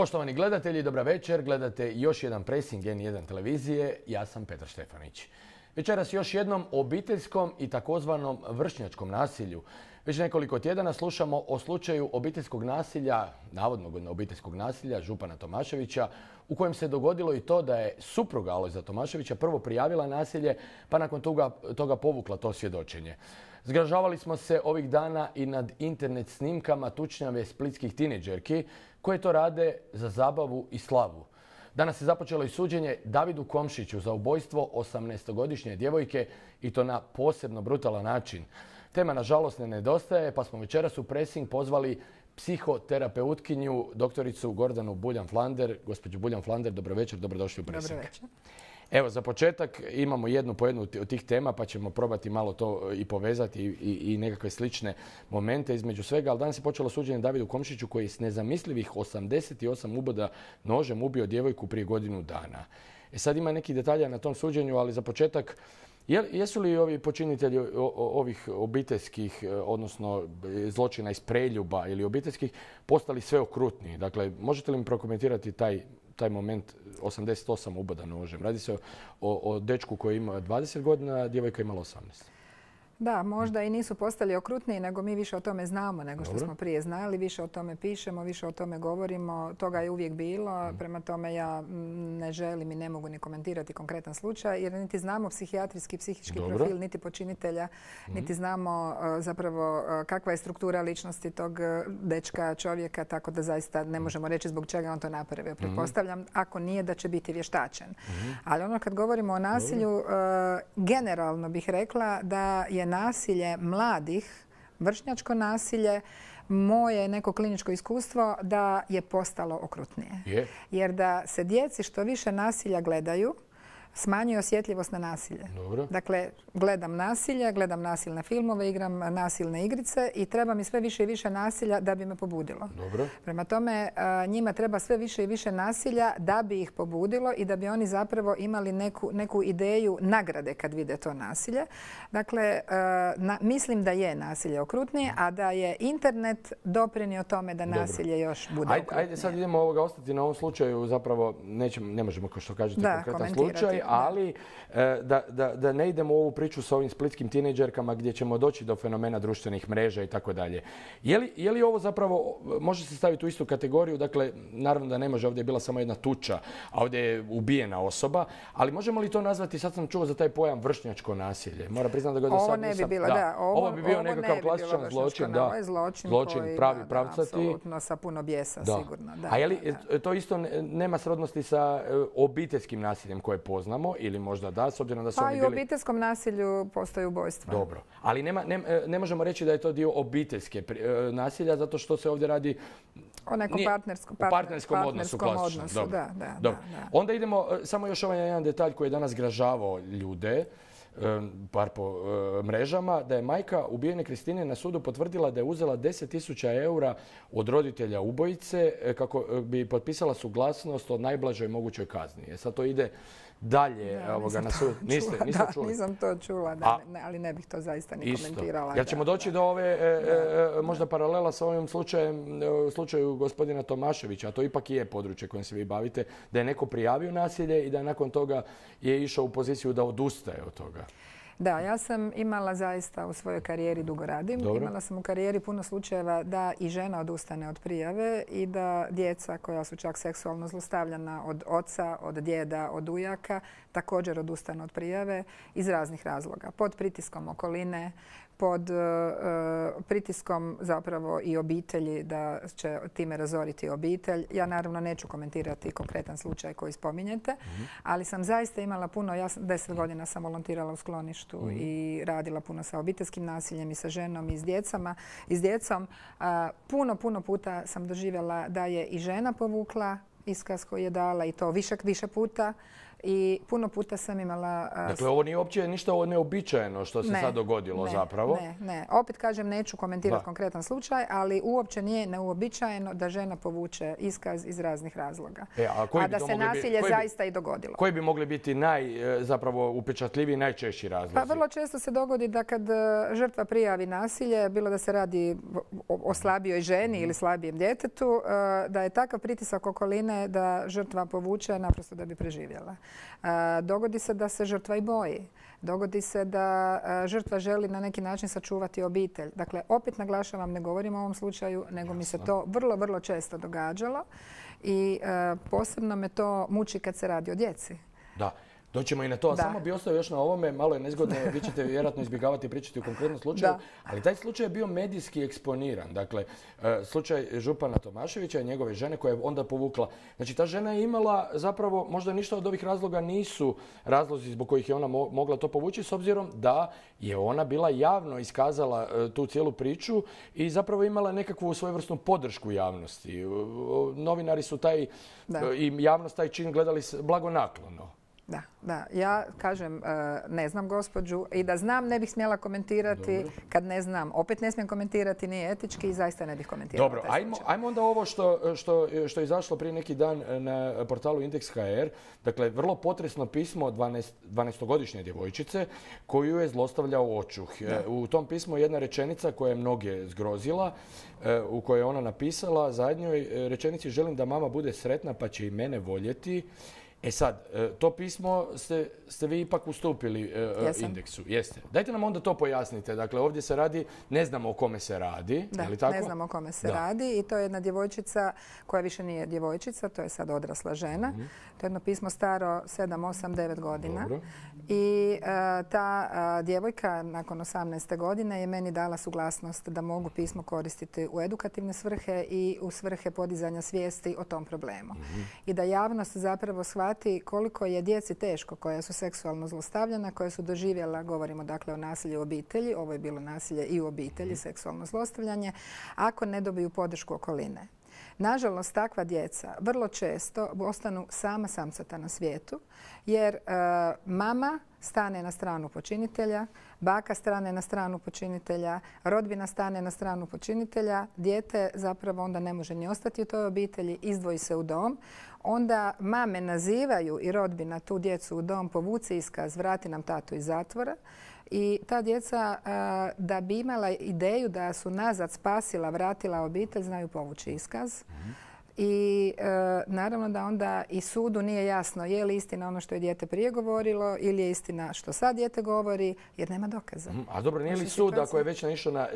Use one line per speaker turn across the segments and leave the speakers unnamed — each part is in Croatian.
Poštovani gledatelji, dobra večer. Gledate još jedan pressing N1 televizije. Ja sam Petar Štefanić. Večeras još jednom obiteljskom i takozvanom vršnjačkom nasilju. Već nekoliko tjedana slušamo o slučaju obiteljskog nasilja, navodnog obiteljskog nasilja Župana Tomaševića, u kojem se dogodilo i to da je supruga Alojza Tomaševića prvo prijavila nasilje, pa nakon toga, toga povukla to svjedočenje. Zgražavali smo se ovih dana i nad internet snimkama tučnjave splitskih tineđerki koje to rade za zabavu i slavu. Danas je započelo i suđenje Davidu Komšiću za ubojstvo 18-godišnje djevojke i to na posebno brutalan način. Tema nažalost ne nedostaje pa smo večeras u Pressing pozvali psihoterapeutkinju doktoricu Gordanu Buljan-Flander. Gospođu Buljan-Flander, dobro večer, dobrodošli u Pressing.
Dobro večer.
Evo, za početak imamo jednu po jednu od tih tema pa ćemo probati malo to i povezati i, i, nekakve slične momente između svega. Ali danas je počelo suđenje Davidu Komšiću koji je s nezamislivih 88 uboda nožem ubio djevojku prije godinu dana. E sad ima neki detalja na tom suđenju, ali za početak Jesu li ovi počinitelji ovih obiteljskih, e, odnosno zločina iz preljuba ili obiteljskih, postali sve okrutniji? Dakle, možete li mi prokomentirati taj taj moment 88 uboda nožem. Radi se o, o dečku koji ima 20 godina, a djevojka imala 18.
Da, možda i nisu postali okrutniji, nego mi više o tome znamo nego što smo prije znali. Više o tome pišemo, više o tome govorimo. Toga je uvijek bilo. Prema tome ja ne želim i ne mogu ni komentirati konkretan slučaj jer niti znamo psihijatrijski, psihički profil niti počinitelja, niti znamo e, zapravo e, kakva je struktura ličnosti tog e, dečka, čovjeka, tako da zaista ne možemo reći zbog čega on to napravio. Pretpostavljam, ako nije da će biti vještačen. Ali ono kad govorimo o nasilju, generalno bih rekla da je nasilje mladih, vršnjačko nasilje, moje neko kliničko iskustvo da je postalo okrutnije. Jer da se djeci što više nasilja gledaju, smanjuje osjetljivost na nasilje. Dakle, gledam nasilje, gledam nasilne filmove, igram nasilne igrice i treba mi sve više i više nasilja da bi me pobudilo. Prema tome, njima treba sve više i više nasilja da bi ih pobudilo i da bi oni zapravo imali neku, neku ideju nagrade kad vide to nasilje. Dakle, mislim da je nasilje okrutnije, a da je internet doprinio tome da nasilje još bude
ajde, Ajde sad idemo ovoga ostati na ovom slučaju, zapravo ne možemo, kao što kažete, konkretan slučaj, ali e, da, da, da ne idemo u ovu priču s ovim splitskim tineđerkama gdje ćemo doći do fenomena društvenih mreža i tako dalje. Je li ovo zapravo, može se staviti u istu kategoriju, dakle, naravno da ne može, ovdje je bila samo jedna tuča, a ovdje je ubijena osoba, ali možemo li to nazvati, sad sam čuo za taj pojam vršnjačko nasilje. Mora priznati da ga do
sad Ovo ne bi bilo, da.
Ovo, bi bio nekakav klasičan zločin, da.
zločin,
zločin pravi, pravcati.
Apsolutno, sa puno bijesa, sigurno.
a je li to isto nema srodnosti sa e, obiteljskim nasiljem koje poznamo? Ili možda da, s obzirom da su
pa
oni
bili... Pa i u obiteljskom nasilju postoji ubojstva.
Dobro, ali nema, ne, ne, možemo reći da je to dio obiteljske e, nasilja, zato što se ovdje radi...
O nekom partnerskom,
partnerskom, odnosu,
odnosu da, da, da,
Onda idemo, e, samo još ovaj jedan detalj koji je danas gražavao ljude par po mrežama, da je majka ubijene Kristine na sudu potvrdila da je uzela 10.000 eura od roditelja ubojice e, kako bi potpisala suglasnost o najblažoj mogućoj kazni. E sad to ide dalje ovoga, na sud.
Niste, niste čuli? nisam to čula, ali ne bih to zaista ni komentirala.
Jel ćemo doći do ove, e, možda paralela sa ovim slučajem, slučaju gospodina Tomaševića, a to ipak i je područje kojim se vi bavite, da je neko prijavio nasilje i da nakon toga je išao u poziciju da odustaje od toga.
Da, ja sam imala zaista u svojoj karijeri, dugo radim, imala sam u karijeri puno slučajeva da i žena odustane od prijave i da djeca koja su čak seksualno zlostavljana od oca, od djeda, od ujaka također odustanu od prijave iz raznih razloga. Pod pritiskom okoline, pod e, e, pritiskom zapravo i obitelji da će time razoriti obitelj. Ja naravno neću komentirati konkretan slučaj koji spominjete, ali sam zaista imala puno, ja sam deset godina sam volontirala u skloništu mhm. i radila puno sa obiteljskim nasiljem i sa ženom i s djecama i s djecom. Puno, puno puta sam doživjela da je i žena povukla iskaz koji je dala i to više, više puta I puno puta sam imala...
Dakle, ovo nije uopće ništa neobičajeno što se sad dogodilo zapravo.
Ne, ne. Opet kažem, neću komentirati konkretan slučaj, ali uopće nije neuobičajeno da žena povuče iskaz iz raznih razloga.
E,
a, da se nasilje zaista i dogodilo.
Koji bi mogli biti naj, e, zapravo upečatljiviji najčešći razlozi?
Pa vrlo često se dogodi da kad e, žrtva prijavi nasilje, bilo da se radi o slabijoj ženi ili slabijem djetetu, da je takav pritisak okoline da žrtva povuče naprosto da bi preživjela. Dogodi se da se žrtva i boji. Dogodi se da žrtva želi na neki način sačuvati obitelj. Dakle, opet naglašavam, ne govorim o ovom slučaju, nego mi se to vrlo, vrlo često događalo i posebno me to muči kad se radi o djeci.
Da. Doćemo i na to, a samo bi ostao još na ovome, malo je nezgodno, vi ćete vjerojatno izbjegavati i pričati u konkretnom slučaju, ali taj slučaj je bio medijski eksponiran. Dakle, e, slučaj Župana Tomaševića i njegove žene koja je onda povukla. Znači, ta žena je imala zapravo, možda ništa od ovih razloga nisu razlozi zbog kojih je ona mogla to povući, s obzirom da je ona bila javno iskazala e, tu cijelu priču i zapravo imala nekakvu svojevrsnu podršku javnosti. Novinari su taj i javnost taj čin gledali blagonaklono.
Da, da. Ja kažem, e, ne znam gospođu i da znam ne bih smjela komentirati. Kad ne znam, opet ne smijem komentirati, nije etički i zaista ne bih komentirala.
Dobro, ajmo, ajmo onda ovo što, što, što je izašlo prije neki dan na portalu Index.hr. Dakle, vrlo potresno pismo 12, 12-godišnje djevojčice koju je zlostavljao očuh. E, u tom pismu je jedna rečenica koja je mnoge zgrozila e, u kojoj je ona napisala zadnjoj rečenici želim da mama bude sretna pa će i mene voljeti E sad, e, to pismo ste, ste vi ipak ustupili e, e, indeksu. Jeste. Dajte nam onda to pojasnite. Dakle, ovdje se radi, ne znamo o kome se radi.
Da,
li tako?
ne znamo o kome se radi. I to je jedna djevojčica koja više nije djevojčica, to je sad odrasla žena. Mhm. To je jedno pismo staro 7, 8, 9 godina. I ta djevojka nakon 18. godine je meni dala suglasnost da mogu pismo koristiti u edukativne svrhe i u svrhe podizanja svijesti o tom problemu. Mhm. I da javnost zapravo shvati koliko je djeci teško koja su seksualno zlostavljana, koja su doživjela, govorimo dakle o nasilju u obitelji, ovo je bilo nasilje i u obitelji, seksualno zlostavljanje, ako ne dobiju podršku okoline. Nažalost, takva djeca vrlo često ostanu sama samcata na svijetu, jer e, mama stane na stranu počinitelja, baka stane na stranu počinitelja, rodbina stane na stranu počinitelja, dijete zapravo onda ne može ni ostati u toj obitelji, izdvoji se u dom onda mame nazivaju i rodbina tu djecu u dom, povuci iskaz, vrati nam tatu iz zatvora. I ta djeca da bi imala ideju da su nazad spasila, vratila obitelj, znaju povući iskaz. Mhm i e, naravno da onda i sudu nije jasno je li istina ono što je dijete prije govorilo ili je istina što sad dijete govori jer nema dokaza. Mhm,
a dobro, nije li sud ako je već naišao na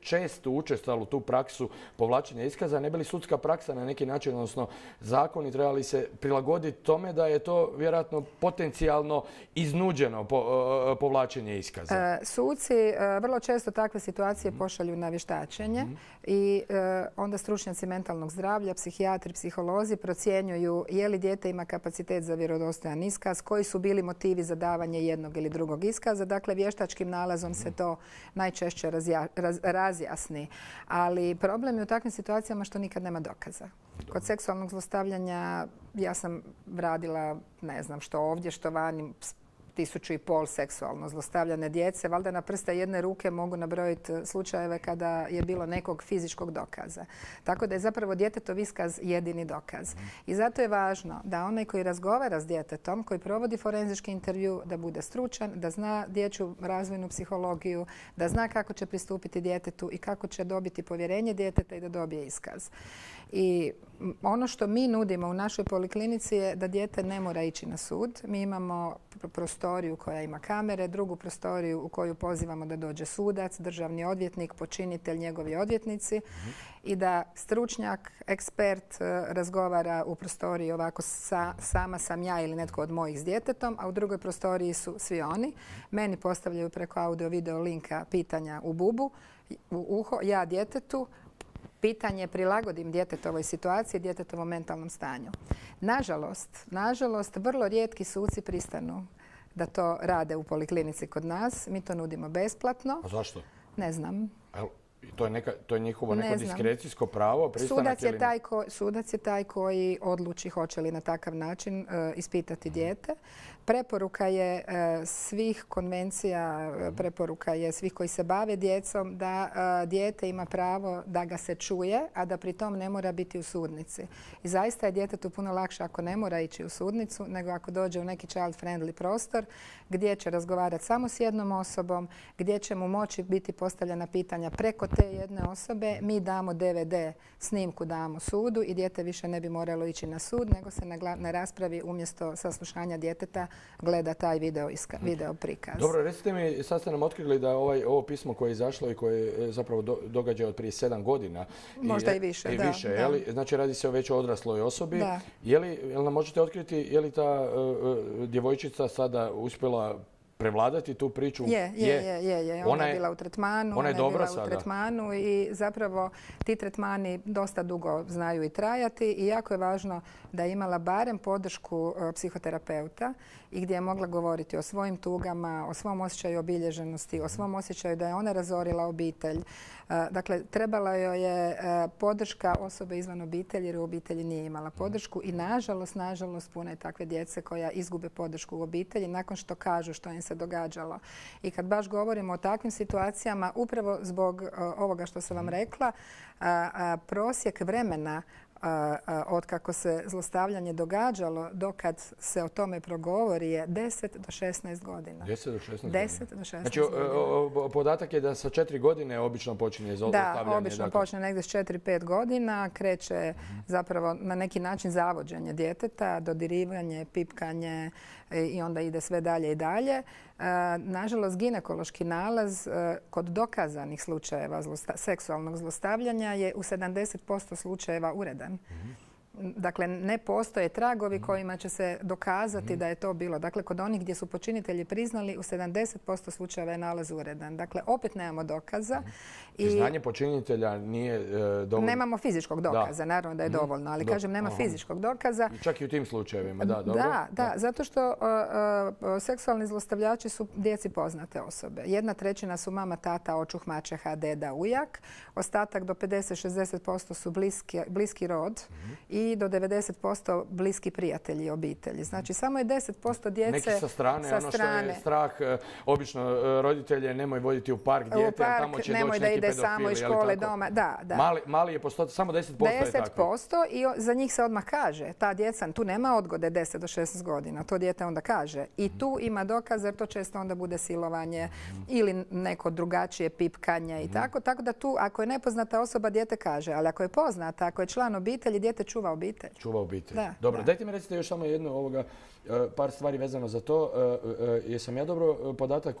čestu učestalu tu praksu povlačenja iskaza, ne bi li sudska praksa na neki način, odnosno zakoni trebali se prilagoditi tome da je to vjerojatno potencijalno iznuđeno e, povlačenje iskaza?
E, suci vrlo često takve situacije mhm. pošalju na vještačenje mhm. i onda stručnjaci mentalnog zdravlja, psihijatri, psihijatri, psiholozi procjenjuju je li dijete ima kapacitet za vjerodostojan iskaz, koji su bili motivi za davanje jednog ili drugog iskaza. Dakle, vještačkim nalazom se to najčešće razjasni. Ali problem je u takvim situacijama što nikad nema dokaza. Kod seksualnog zlostavljanja ja sam radila, ne znam što ovdje, što vani, tisuću i pol seksualno zlostavljane djece. Valjda na prste jedne ruke mogu nabrojiti slučajeve kada je bilo nekog fizičkog dokaza. Tako da je zapravo djetetov iskaz jedini dokaz. I zato je važno da onaj koji razgovara s djetetom, koji provodi forenzički intervju, da bude stručan, da zna dječju razvojnu psihologiju, da zna kako će pristupiti djetetu i kako će dobiti povjerenje djeteta i da dobije iskaz. I ono što mi nudimo u našoj poliklinici je da dijete ne mora ići na sud. Mi imamo prostoriju koja ima kamere, drugu prostoriju u koju pozivamo da dođe sudac, državni odvjetnik, počinitelj, njegovi odvjetnici i da stručnjak, ekspert e, razgovara u prostoriji ovako sama sam ja ili netko od mojih s djetetom, a u drugoj prostoriji su svi oni. Meni postavljaju preko audio video linka pitanja u bubu, u uho, ja djetetu, pitanje prilagodim djetetovoj situaciji, djetetovom mentalnom stanju. Nažalost, nažalost, vrlo rijetki suci pristanu da to rade u poliklinici kod nas. Mi to nudimo besplatno.
A zašto?
Ne znam.
To je, neka, to je njihovo neko diskrecijsko pravo?
Sudac je, taj sudac je taj koji odluči hoće li na takav način uh, ispitati dijete. Preporuka je e, svih konvencija, e, preporuka je svih koji se bave djecom da e, dijete ima pravo da ga se čuje, a da pri tom ne mora biti u sudnici. I zaista je djetetu puno lakše ako ne mora ići u sudnicu, nego ako dođe u neki child friendly prostor gdje će razgovarati samo s jednom osobom, gdje će mu moći biti postavljena pitanja preko te jedne osobe. Mi damo DVD snimku, damo sudu i dijete više ne bi moralo ići na sud, nego se na raspravi umjesto saslušanja djeteta gleda taj video, iska, video prikaz.
Dobro, recite mi, sad ste nam otkrili da ovaj, ovo pismo koje je izašlo i koje je zapravo do, događa od prije sedam godina.
Možda i, više,
i
da.
više, da. Li, znači radi se o već odrasloj osobi. Da. Je li, jel nam možete otkriti je li ta uh, djevojčica sada uspjela prevladati tu priču?
Je, je, je. je, je. Ona, je bila u tretmanu.
Ona je,
ona
bila
u tretmanu i zapravo ti tretmani dosta dugo znaju i trajati i jako je važno da je imala barem podršku e, psihoterapeuta i gdje je mogla govoriti o svojim tugama, o svom osjećaju obilježenosti, o svom osjećaju da je ona razorila obitelj. E, dakle, trebala joj je e, podrška osobe izvan obitelji jer u obitelji nije imala podršku i nažalost, nažalost, puno je takve djece koja izgube podršku u obitelji nakon što kažu što im se događalo. I kad baš govorimo o takvim situacijama, upravo zbog ovoga što sam vam rekla, prosjek vremena od kako se zlostavljanje događalo do kad se o tome progovori je 10 do 16 godina.
10 do 16
godina? 10 do 16
znači, godina. podatak je da sa 4 godine obično počinje zlostavljanje.
Da, obično dakle. počne negdje s 4-5 godina, kreće zapravo na neki način zavođenje djeteta, dodirivanje, pipkanje i onda ide sve dalje i dalje. E, nažalost, ginekološki nalaz e, kod dokazanih slučajeva seksualnog zlostavljanja je u 70% slučajeva uredan Dakle, ne postoje tragovi mhm. kojima će se dokazati mhm. da je to bilo. Dakle, kod onih gdje su počinitelji priznali, u 70% slučajeva je nalaz uredan. Dakle, opet nemamo dokaza. Mhm.
I znanje počinitelja nije e, dovoljno?
Nemamo fizičkog dokaza, naravno da je dovoljno, ali kažem, nema fizičkog dokaza.
I čak i u tim slučajevima, da, dobro.
Da, da, zato što seksualni zlostavljači su djeci poznate osobe. Jedna trećina su mama, tata, očuh, mačeha, deda, ujak. Ostatak do 50-60% su bliski, bliski rod i do 90% bliski prijatelji i obitelji. Znači, samo je 10% djece
Neki sa strane, ono što je strah, e, obično e, roditelje nemoj voditi u park djete, tamo će
nemoj
da
ide samo iz škole doma. Da, da.
Mali, mali je postotak, samo 10%,
10% i za njih se odmah kaže. Ta djeca, tu nema odgode 10 do 16 godina. To dijete onda kaže. I tu ima dokaz jer to često onda bude silovanje ili neko drugačije pipkanje i mhm. tako. Tako da tu, ako je nepoznata osoba, dijete kaže. Ali ako je poznata, ako je član obitelji, dijete čuva obitelj.
Čuva obitelj. dobro, dajte mi recite još samo jednu ovoga, par stvari vezano za to. E, e, jesam ja dobro podatak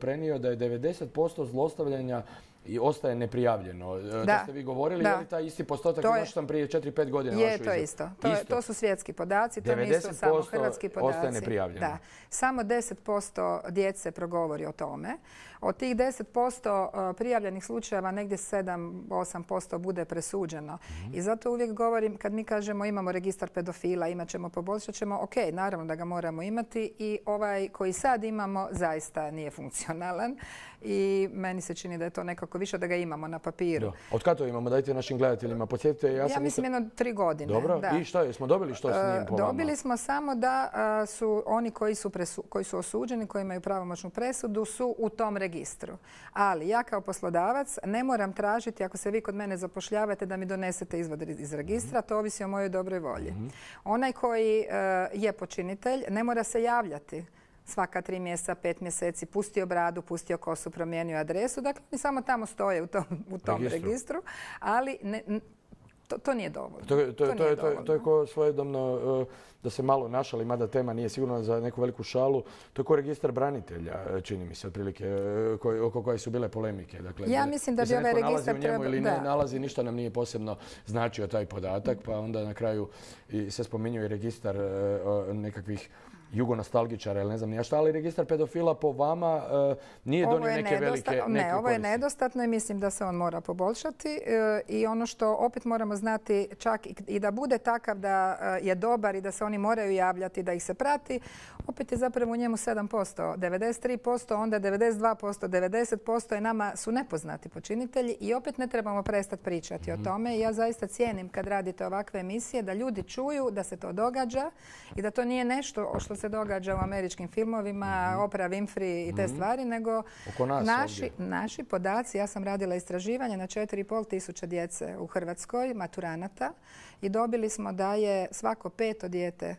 prenio da je 90% zlostavljanja i ostaje neprijavljeno. Da. To ste vi govorili, je li taj isti postotak još sam prije 4-5 godina?
Je, to je isto. To, to su svjetski podaci, to nisu samo hrvatski podaci.
ostaje neprijavljeno.
Da. Samo 10% djece progovori o tome. Od tih 10% e, prijavljenih slučajeva negdje 7-8% bude presuđeno. I zato uvijek govorim, kad mi kažemo imamo registar pedofila, imat ćemo, poboljšat ćemo, ok, naravno da ga moramo imati i ovaj koji sad imamo zaista nije funkcionalan i meni se čini da je to nekako više da ga imamo na papiru.
Od kada to imamo? Dajte našim gledateljima. Podsjetite,
ja, ja mislim jedno tri godine.
Dobro. I što je? Smo dobili što s njim
po Dobili smo samo da su oni koji su, koji su osuđeni, koji imaju pravomoćnu presudu, su u tom registru. Ali ja kao poslodavac ne moram tražiti, ako se vi kod mene zapošljavate, da mi donesete izvod iz registra. To ovisi o mojoj dobroj volji. Mhm. Onaj koji je počinitelj ne mora se javljati svaka tri mjeseca, pet mjeseci, pustio bradu, pustio kosu, promijenio adresu. Dakle, oni samo tamo stoje u tom, u tom registru. ali ne, to, to, nije dovoljno.
To, to, to, je, je ko svojedobno, e, da se malo našali, mada tema nije sigurno za neku veliku šalu, to je ko registar branitelja, e, čini mi se, otprilike, e, oko koje su bile polemike.
Dakle, ja mislim da bi ovaj registar
trebao... ili ne nalazi, ništa nam nije posebno značio taj podatak, pa onda na kraju i se spominjuje registar nekakvih jugonostalgičara ili ne znam ja šta, ali registar pedofila po vama e, nije donio neke velike
Ne, ovo je nedostatno i mislim da se on mora poboljšati e, i ono što opet moramo znati čak i da bude takav da e, je dobar i da se oni moraju javljati, da ih se prati, opet je zapravo u njemu 7%, 93%, onda 92%, 90% je nama su nepoznati počinitelji i opet ne trebamo prestati pričati o mhm. tome. Ja zaista cijenim kad radite ovakve emisije da ljudi čuju da se to događa i da to nije nešto što se događa u američkim filmovima, mm Opera Winfrey i te mhm. stvari, nego naši, naši podaci, ja sam radila istraživanje na 4,5 tisuća djece u Hrvatskoj, maturanata, i dobili smo da je svako peto dijete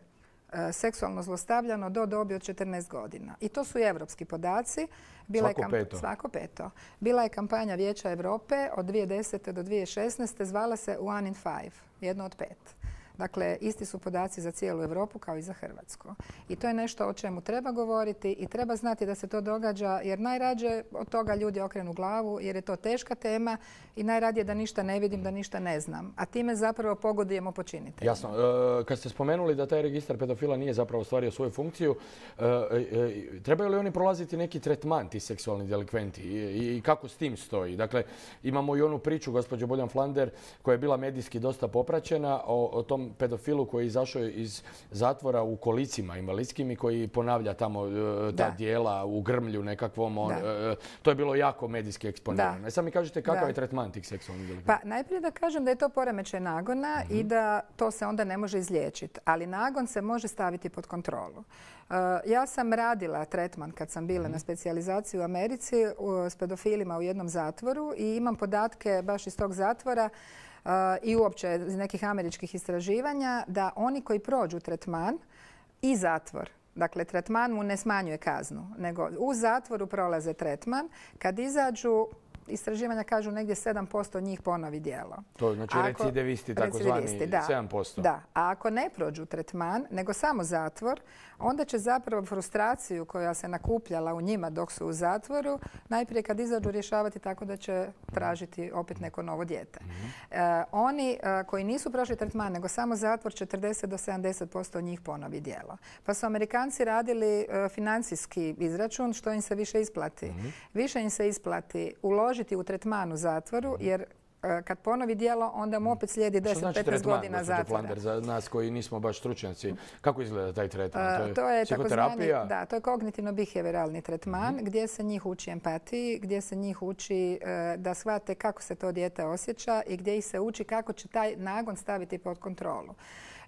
e, seksualno zlostavljano do dobi od 14 godina. I to su i evropski podaci.
Bila svako, je peto.
svako peto. Bila je kampanja Vijeća Europe od 2010. do 2016. Zvala se One in Five, jedno od pet. Dakle, isti su podaci za cijelu Europu kao i za Hrvatsku. I to je nešto o čemu treba govoriti i treba znati da se to događa jer najrađe od toga ljudi okrenu glavu jer je to teška tema i najradije da ništa ne vidim, da ništa ne znam. A time zapravo pogodujemo počinitelja.
Jasno. E, kad ste spomenuli da taj registar pedofila nije zapravo ostvario svoju funkciju, e, e, trebaju li oni prolaziti neki tretman ti seksualni delikventi i, kako s tim stoji? Dakle, imamo i onu priču, gospođo Boljan Flander, koja je bila medijski dosta popraćena o tom pedofilu koji je izašao iz zatvora u kolicima invalidskim i koji ponavlja tamo e, ta dijela u grmlju nekakvom. E, to je bilo jako medijski eksponirano. E, sad mi kažete kakav je tretman tih seksualnih
Pa najprije da kažem da je to poremećaj nagona i mhm. da to se onda ne može izliječiti. Ali nagon se može staviti pod kontrolu. Ja sam radila tretman kad sam bila mhm. na specijalizaciji u Americi s pedofilima u jednom zatvoru i imam podatke baš iz tog zatvora i uopće iz nekih američkih istraživanja da oni koji prođu tretman i zatvor, dakle tretman mu ne smanjuje kaznu, nego u zatvoru prolaze tretman, kad izađu istraživanja kažu negdje 7% njih ponovi dijelo.
To znači recidivisti, takozvani da, 7%.
Da, a ako ne prođu tretman, nego samo zatvor, onda će zapravo frustraciju koja se nakupljala u njima dok su u zatvoru, najprije kad izađu rješavati tako da će tražiti opet neko novo dijete. Mhm. E, oni e, koji nisu prošli tretman, nego samo zatvor, 40 do 70% njih ponovi dijelo. Pa su Amerikanci radili e, financijski izračun što im se više isplati. Mhm. Više im se isplati uložiti u tretman u zatvoru, mhm. jer E, kad ponovi dijelo, onda mu opet slijedi 10-15 znači godina zatvora.
za nas koji nismo baš stručnjaci, kako izgleda taj tretman?
E, to je, psihoterapija? Da, to je kognitivno-behavioralni tretman mhm. gdje se njih uči empatiji, gdje se njih uči e, da shvate kako se to dijete osjeća i gdje ih se uči kako će taj nagon staviti pod kontrolu.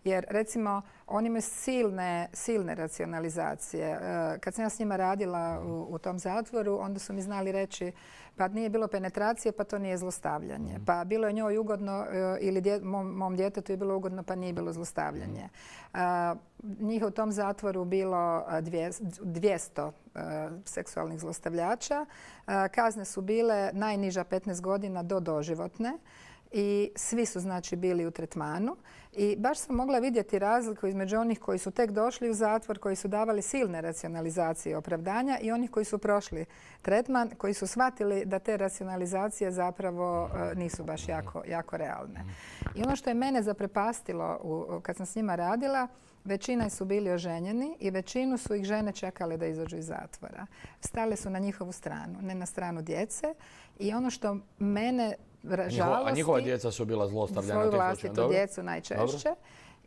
Jer recimo oni imaju silne, silne racionalizacije. Kad sam ja s njima radila u, u tom zatvoru, onda su mi znali reći pa nije bilo penetracije, pa to nije zlostavljanje. Mhm. Pa bilo je njoj ugodno e, ili mom, djetetu je bilo ugodno, pa nije bilo zlostavljanje. Mhm. njih u tom zatvoru bilo 200 e, seksualnih zlostavljača. Kazne su bile najniža 15 godina do doživotne i svi su znači bili u tretmanu i baš sam mogla vidjeti razliku između onih koji su tek došli u zatvor, koji su davali silne racionalizacije i opravdanja i onih koji su prošli tretman, koji su shvatili da te racionalizacije zapravo e, nisu baš jako, jako realne. I ono što je mene zaprepastilo kad sam s njima radila, Većina su bili oženjeni i većinu su ih žene čekale da izađu iz zatvora. Stale su na njihovu stranu, ne na stranu djece. I ono što mene žalosti...
A njihova djeca su bila zlostavljena?
Svoju vlastitu djecu najčešće.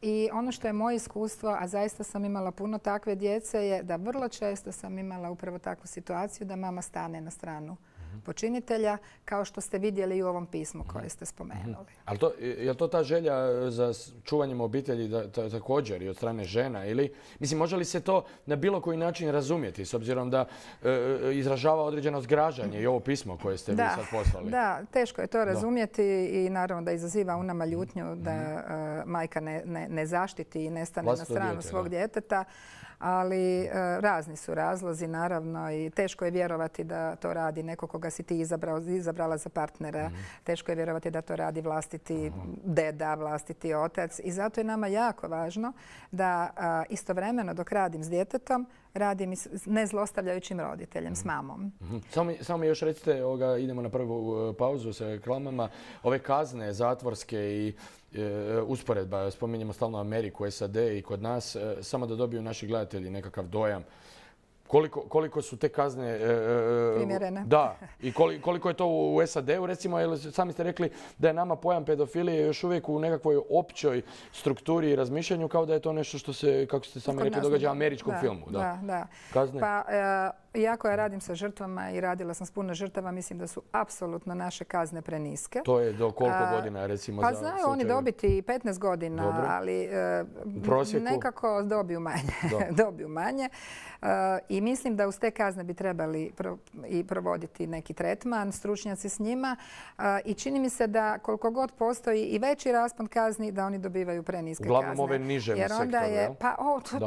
I ono što je moje iskustvo, a zaista sam imala puno takve djece, je da vrlo često sam imala upravo takvu situaciju da mama stane na stranu počinitelja, kao što ste vidjeli i u ovom pismu koje ste spomenuli.
Ali to, je li to ta želja za čuvanjem obitelji da, također i od strane žena? Ili, mislim, može li se to na bilo koji način razumjeti s obzirom da e, e, izražava određeno zgražanje i ovo pismo koje ste
da,
vi sad poslali?
Da, teško je to razumjeti i naravno da izaziva u nama ljutnju da mhm. e, majka ne, ne, zaštiti i ne stane na stranu svog djeteta ali e, razni su razlozi naravno i teško je vjerovati da to radi neko koga si ti izabrala za partnera. Mhm. Teško je vjerovati da to radi vlastiti deda, vlastiti otac i zato je nama jako važno da istovremeno dok radim s djetetom radim s nezlostavljajućim roditeljem, s mhm. mamom.
Mhm. Samo mi, još recite, idemo na prvu e, pauzu sa reklamama, ove kazne zatvorske i usporedba, spominjemo stalno Ameriku, SAD i kod nas, samo da dobiju naši gledatelji nekakav dojam koliko, koliko su te kazne... E,
e, e, Primjerene.
Da, i koliko je to u SAD-u recimo, jer sami ste rekli da je nama pojam pedofilije još uvijek u nekakvoj općoj strukturi i razmišljanju kao da je to nešto što se, kako ste sami rekli, događa u američkom filmu.
Da, da. da.
Kazne?
Pa, iako ja radim sa žrtvama i radila sam s puno žrtava, mislim da su apsolutno naše kazne preniske.
To je do koliko godina recimo
Pa znaju oni dobiti 15 godina, ali nekako dobiju manje. dobiju manje. I mislim da uz te kazne bi trebali i provoditi neki tretman, stručnjaci s njima. I čini mi se da koliko god postoji i veći raspon kazni, da oni dobivaju preniske
kazne. Uglavnom ove niže Jer onda je,
pa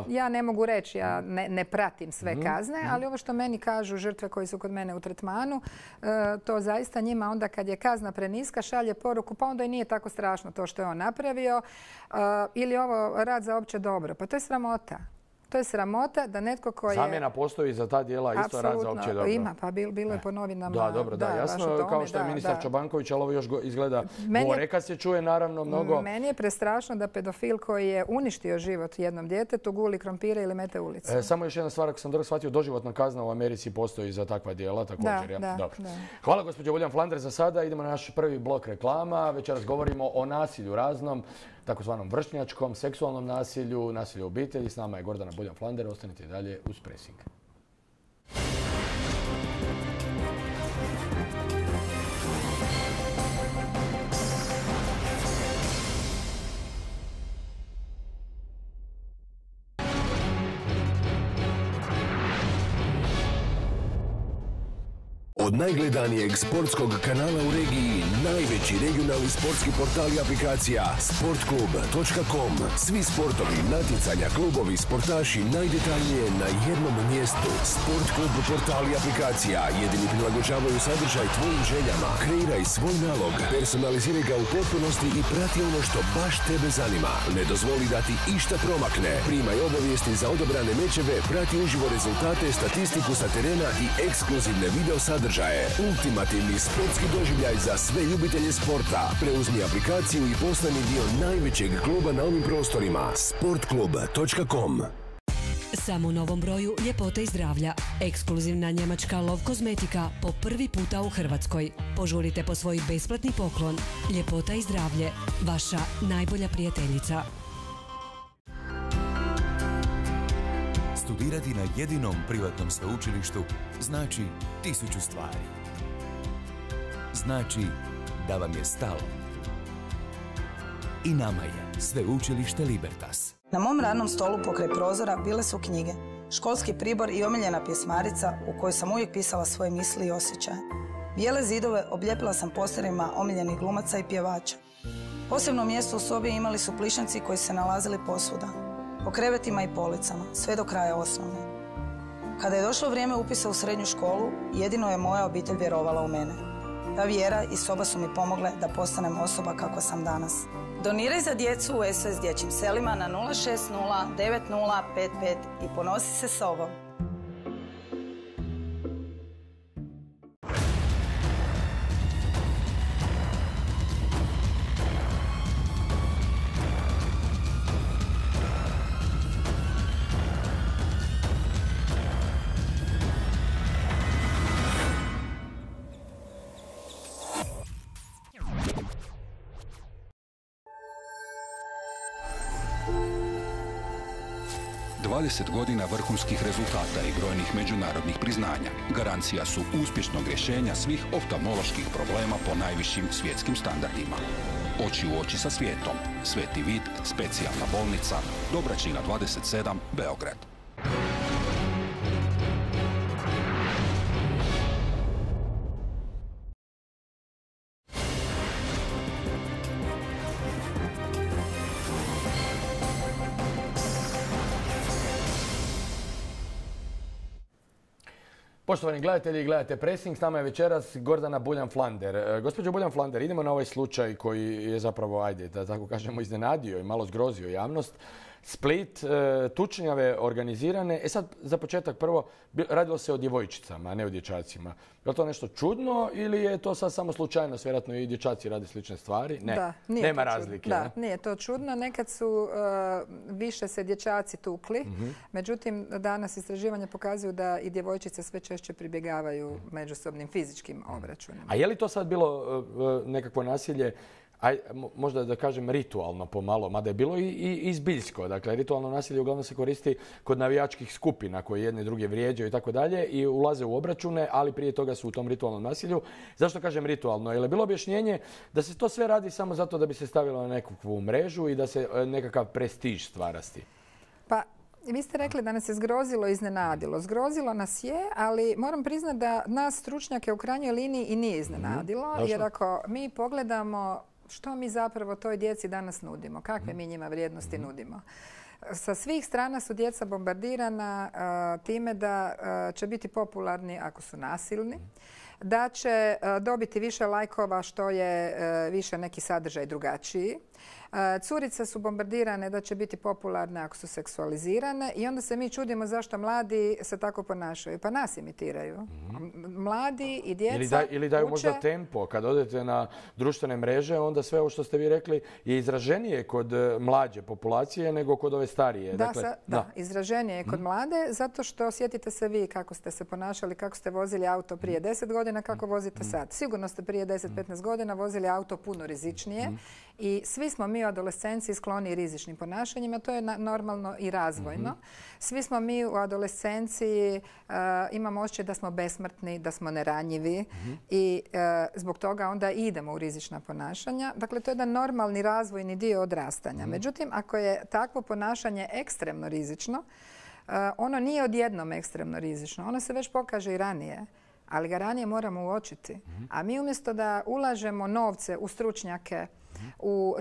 ja ne mogu reći, ja ne, pratim sve mhm, kazne, mhm. ali ovo što meni kažu žrtve koji su kod mene u tretmanu, e, to zaista njima onda kad je kazna preniska šalje poruku, pa onda i nije tako strašno to što je on napravio e, ili ovo rad za opće dobro. Pa to je sramota. To je sramota da netko koji je...
Zamjena postoji za ta dijela isto rad za opće dobro.
Ima, pa bilo je po novinama.
Da, dobro, da, jasno, kao što je ministar Čobanković, ali ovo još izgleda gore kad se čuje naravno mnogo.
Meni je prestrašno da pedofil koji je uništio život jednom djetetu guli krompire ili mete ulicu.
E, samo još jedna stvar, ako sam dobro shvatio, doživotna kazna u Americi postoji za takva dijela također. Da, dobro. Hvala gospođo Voljan Flander za sada. Idemo na naš prvi blok reklama. Večeras govorimo o nasilju raznom takozvanom vršnjačkom, seksualnom nasilju, nasilju obitelji. S nama je Gordana Buljan-Flander. Ostanite dalje uz Pressing.
Od najgledanijeg sportskog kanala u regiji, najveći regionalni sportski portal i aplikacija sportklub.com. Svi sportovi, natjecanja, klubovi, sportaši najdetaljnije na jednom mjestu. Sportklub portal i aplikacija jedini prilagođavaju sadržaj tvojim željama. Kreiraj svoj nalog, personaliziraj ga u potpunosti i prati ono što baš tebe zanima. Ne dozvoli da ti išta promakne. Primaj obavijesti za odobrane mečeve, prati uživo rezultate, statistiku sa terena i ekskluzivne video sadržaje sadržaje. Ultimativni sportski doživljaj za sve ljubitelje sporta. Preuzmi aplikaciju i postani dio najvećeg kluba na ovim prostorima. sportklub.com
samo u novom broju Ljepota i zdravlja. Ekskluzivna njemačka lov kozmetika po prvi puta u Hrvatskoj. Požurite po svoj besplatni poklon. Ljepota i zdravlje. Vaša najbolja prijateljica.
Studirati na jedinom privatnom sveučilištu znači tisuću stvari. Znači da vam je stalo. I nama je Sveučilište Libertas.
Na mom radnom stolu pokraj prozora bile su knjige, školski pribor i omiljena pjesmarica u kojoj sam uvijek pisala svoje misli i osjećaje. Bijele zidove obljepila sam posterima omiljenih glumaca i pjevača. Posebno mjesto u sobi imali su plišanci koji se nalazili posvuda po krevetima i policama, sve do kraja osnovne. Kada je došlo vrijeme upisa u srednju školu, jedino je moja obitelj vjerovala u mene. Ta vjera i soba su mi pomogle da postanem osoba kako sam danas. Doniraj za djecu u SOS dječjim selima na 060 9055 i ponosi se sobom.
20 godina vrhunskih rezultata i brojnih međunarodnih priznanja. Garancija su uspješnog rješenja svih oftalmoloških problema po najvišim svjetskim standardima. Oči u oči sa svijetom. Sveti vid, specijalna bolnica, Dobračina 27, Beograd.
Poštovani gledatelji, gledate Pressing, s nama je večeras Gordana Buljan-Flander. E, gospođo Buljan-Flander, idemo na ovaj slučaj koji je zapravo, ajde, da tako kažemo, iznenadio i malo zgrozio javnost. Split, e, tučnjave organizirane. E sad, za početak prvo, radilo se o djevojčicama, a ne o dječacima. Je li to nešto čudno ili je to sad samo slučajno, vjerojatno i dječaci rade slične stvari? Ne,
da,
nije nema razlike.
Da, nije to čudno. Nekad su e, više se dječaci tukli, mhm. međutim danas istraživanja pokazuju da i djevojčice sve češće pribjegavaju međusobnim fizičkim obračunima.
A je li to sad bilo e, nekakvo nasilje aj, možda da kažem ritualno pomalo, mada je bilo i, i izbiljsko. Dakle, ritualno nasilje uglavnom se koristi kod navijačkih skupina koji jedne druge vrijeđaju i tako dalje i ulaze u obračune, ali prije toga su u tom ritualnom nasilju. Zašto kažem ritualno? Jer je bilo objašnjenje da se to sve radi samo zato da bi se stavilo na nekakvu mrežu i da se e, nekakav prestiž stvarasti.
Pa vi ste rekli da nas je zgrozilo i iznenadilo. Zgrozilo nas je, ali moram priznati da nas stručnjake u krajnjoj liniji i nije iznenadilo. Mhm. Jer ako mi pogledamo što mi zapravo toj djeci danas nudimo, kakve mi njima vrijednosti mhm. nudimo. Sa svih strana su djeca bombardirana time da će biti popularni ako su nasilni, da će dobiti više lajkova što je više neki sadržaj drugačiji, Curice su bombardirane da će biti popularne ako su seksualizirane i onda se mi čudimo zašto mladi se tako ponašaju. Pa nas imitiraju. Mhm. Mladi i djeca
Ili, daju možda tempo. Kad odete na društvene mreže, onda sve ovo što ste vi rekli je izraženije kod e, mlađe populacije nego kod ove starije.
Da, dakle, da. izraženije je kod mhm. mlade zato što osjetite se vi kako ste se ponašali, kako ste vozili auto prije 10 mhm. godina, kako vozite sad. Sigurno ste prije 10-15 godina vozili auto puno rizičnije i svi smo mi u adolescenciji skloni rizičnim ponašanjima, to je normalno i razvojno. Mhm. Svi smo mi u adolescenciji, uh, imamo osjećaj da smo besmrtni, da smo neranjivi mhm. i uh, zbog toga onda idemo u rizična ponašanja. Dakle, to je jedan normalni razvojni dio odrastanja. Mhm. Međutim, ako je takvo ponašanje ekstremno rizično, uh, ono nije odjednom ekstremno rizično. Ono se već pokaže i ranije ali ga ranije moramo uočiti. A mi umjesto da ulažemo novce u stručnjake, u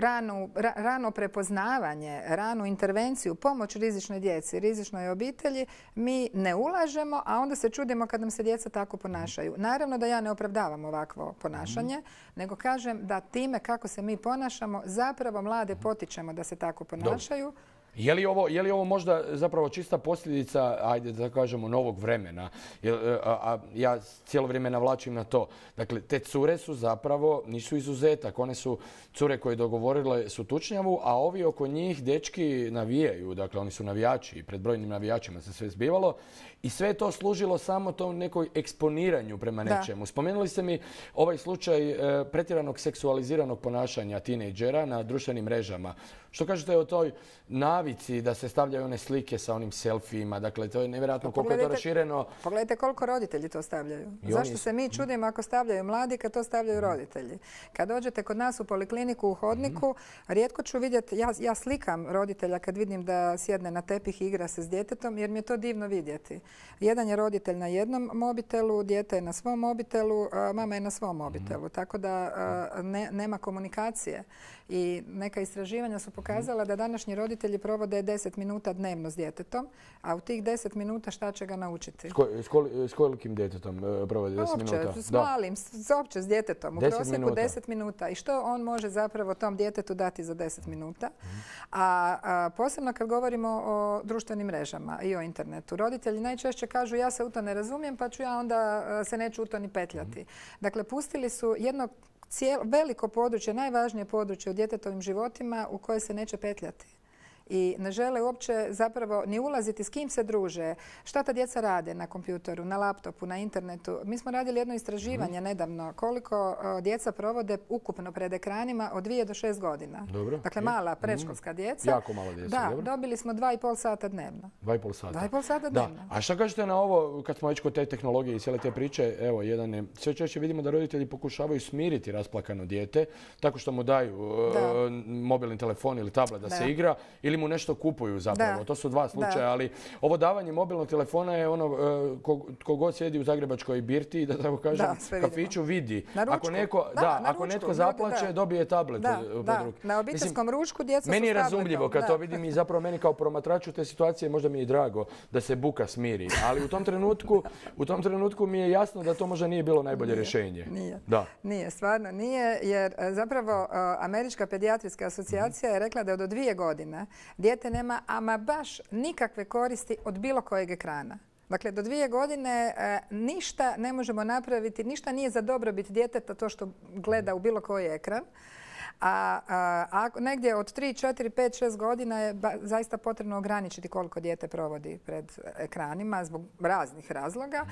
rano prepoznavanje, ranu intervenciju, pomoć rizičnoj djeci, rizičnoj obitelji, mi ne ulažemo, a onda se čudimo kad nam se djeca tako ponašaju. Naravno da ja ne opravdavam ovakvo ponašanje, nego kažem da time kako se mi ponašamo, zapravo mlade potičemo da se tako ponašaju.
Je li, ovo, je ovo možda zapravo čista posljedica, ajde da kažemo, novog vremena? E, a, ja cijelo vrijeme navlačim na to. Dakle, te cure su zapravo, nisu izuzetak. One su cure koje dogovorile su tučnjavu, a ovi oko njih dečki navijaju. Dakle, oni su navijači i pred brojnim navijačima se sve zbivalo. I sve je to služilo samo tom nekoj eksponiranju prema nečemu. Spomenuli ste mi ovaj slučaj e, pretjeranog seksualiziranog ponašanja tinejdžera na društvenim mrežama. Što kažete o toj navici da se stavljaju one slike sa onim selfijima? Dakle, to je nevjerojatno pa koliko je to rašireno.
Pogledajte koliko roditelji to stavljaju. Zašto se mi čudimo ako stavljaju mladi kad to stavljaju mhm. roditelji? Kad dođete kod nas u polikliniku u hodniku, mhm. rijetko ću vidjeti, ja, ja slikam roditelja kad vidim da sjedne na tepih i igra se s djetetom jer mi je to divno vidjeti. Jedan je roditelj na jednom mobitelu, dijete je na svom mobitelu, mama je na svom mobitelu. Mhm. Tako da nema komunikacije. I neka istraživanja su pokazala da današnji roditelji provode 10 minuta dnevno s djetetom, a u tih 10 minuta šta će ga naučiti?
S, kolikim djetetom e, provode 10 minuta?
S malim, s, opće s djetetom. U prosjeku 10 minuta. I što on može zapravo tom djetetu dati za 10 minuta? Mhm. A, posebno kad govorimo o društvenim mrežama i o internetu. Roditelji najčešće kažu ja se u to ne razumijem pa ću ja onda se neću u to ni petljati. Mhm. Dakle, pustili su jedno veliko područje, najvažnije područje u djetetovim životima u koje se neće petljati i ne žele uopće zapravo ni ulaziti s kim se druže, šta ta djeca rade na kompjutoru, na laptopu, na internetu. Mi smo radili jedno istraživanje mhm. nedavno koliko djeca provode ukupno pred ekranima od dvije do šest godina.
Dobro.
Dakle, mala mhm. predškolska djeca.
Jako malo djeca.
Da, dobili smo dva i pol sata dnevno.
Dva i pol sata.
Dva i pol sata dnevno.
A šta kažete na ovo, kad smo već kod te tehnologije i cijele te priče, evo, jedan je, sve češće vidimo da roditelji pokušavaju smiriti rasplakano dijete, tako što mu daju mobilni telefon ili tablet da, se igra, ili mu nešto kupuju zapravo. To su dva slučaja, ali ovo davanje mobilnog telefona je ono e, ko, god sjedi u Zagrebačkoj birti, da tako kažem, kafiću vidi.
Na
ako neko, da, ako netko zaplače, dobije tablet. Da,
Na obiteljskom ručku djeca
Meni je razumljivo kad to vidim i zapravo meni kao promatraču te situacije možda mi je drago da se buka smiri. Ali u tom trenutku, u tom trenutku mi je jasno da to možda nije bilo najbolje rješenje.
Nije. Da. Nije, stvarno nije, jer e, zapravo e, Američka pedijatrijska asocijacija je rekla da do dvije godine Dijete nema ama baš nikakve koristi od bilo kojeg ekrana. Dakle, do dvije godine e, ništa ne možemo napraviti, ništa nije za dobrobit djeteta to što gleda u bilo koji ekran. A, a, negdje od 3, 4, 5, 6 godina je zaista potrebno ograničiti koliko dijete provodi pred ekranima zbog raznih razloga.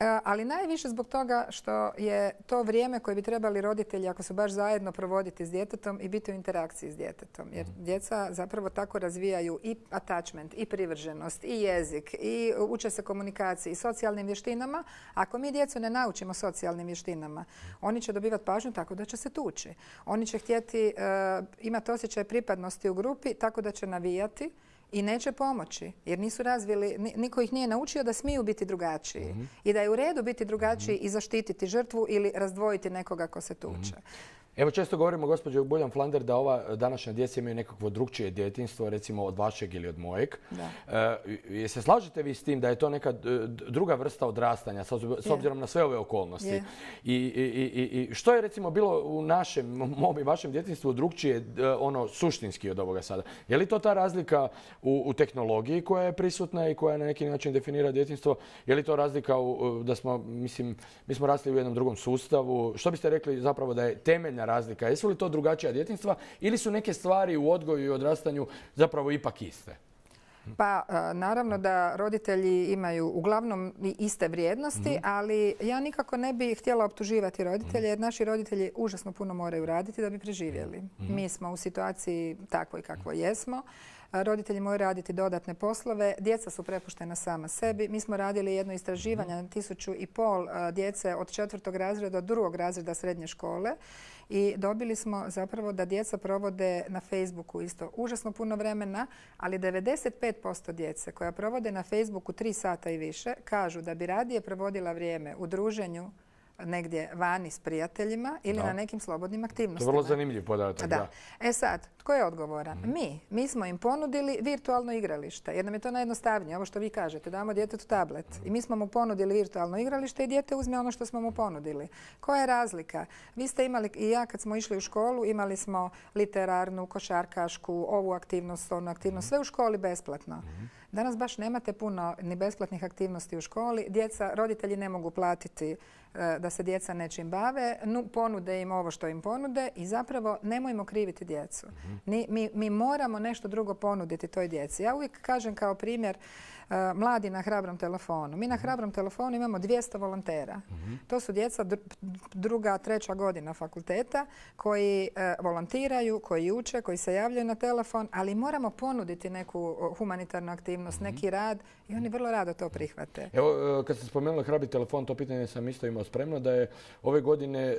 E, ali najviše zbog toga što je to vrijeme koje bi trebali roditelji, ako su baš zajedno, provoditi s djetetom i biti u interakciji s djetetom. Jer mhm. djeca zapravo tako razvijaju i attachment, i privrženost, i jezik, i uče se komunikaciji, i socijalnim vještinama. Ako mi djecu ne naučimo socijalnim vještinama, oni će dobivati pažnju tako da će se tući. Oni će htjeti e, imati osjećaj pripadnosti u grupi tako da će navijati i neće pomoći jer nisu razvili, niko ih nije naučio da smiju biti drugačiji mhm. i da je u redu biti drugačiji i zaštititi žrtvu ili razdvojiti nekoga ko se tuče. Mhm.
Evo često govorimo, gospođo Buljan Flander, da ova današnja djeca imaju nekakvo drugčije djetinstvo, recimo od vašeg ili od mojeg. Da. E, se slažete vi s tim da je to neka druga vrsta odrastanja s obzirom na sve ove okolnosti? I, što je recimo bilo u našem, mom i vašem djetinstvu drugčije ono suštinski od ovoga sada? Je li to ta razlika u, tehnologiji koja je prisutna i koja na neki način definira djetinstvo? Je li to razlika u, da smo, mislim, mi smo rasli u jednom drugom sustavu? Što biste rekli zapravo da je temeljna razlika? Jesu li to drugačija djetinstva ili su neke stvari u odgoju i odrastanju zapravo ipak iste?
Pa e, naravno da roditelji imaju uglavnom iste vrijednosti, mhm. ali ja nikako ne bih htjela optuživati roditelje jer naši roditelji užasno puno moraju raditi da bi preživjeli. Mhm. Mi smo u situaciji takvoj kakvoj jesmo. Roditelji moraju raditi dodatne poslove. Djeca su prepuštena sama sebi. Mi smo radili jedno istraživanje na tisuću i pol djece od četvrtog razreda do drugog razreda srednje škole i dobili smo zapravo da djeca provode na Facebooku isto užasno puno vremena, ali 95% djece koja provode na Facebooku tri sata i više kažu da bi radije provodila vrijeme u druženju negdje vani s prijateljima ili na nekim slobodnim aktivnostima.
To je vrlo zanimljiv podatak. Da.
E sad, tko je odgovoran? Mhm. Mi. Mi smo im ponudili virtualno igralište jer nam je to najjednostavnije. Ovo što vi kažete, damo djetetu tablet i mi smo mu ponudili virtualno igralište i dijete uzme ono što smo mu ponudili. Koja je razlika? Vi ste imali, i ja kad smo išli u školu, imali smo literarnu, košarkašku, ovu aktivnost, onu aktivnost, sve u školi besplatno. Mhm. Danas baš nemate puno ni besplatnih aktivnosti u školi. Djeca, roditelji ne mogu platiti e, da se djeca nečim bave, ponude im ovo što im ponude i zapravo nemojmo kriviti djecu. Mi, mi moramo nešto drugo ponuditi toj djeci. Ja uvijek kažem kao primjer mladi na hrabrom telefonu. Mi na mhm. hrabrom telefonu imamo 200 volontera. Mhm. To su djeca druga, treća godina fakulteta koji e, volontiraju, koji uče, koji se javljaju na telefon, ali moramo ponuditi neku humanitarnu aktivnost, mhm. neki rad i oni vrlo rado to prihvate.
Evo, e, kad ste spomenuli hrabri telefon, to pitanje sam isto imao spremno, da je ove godine,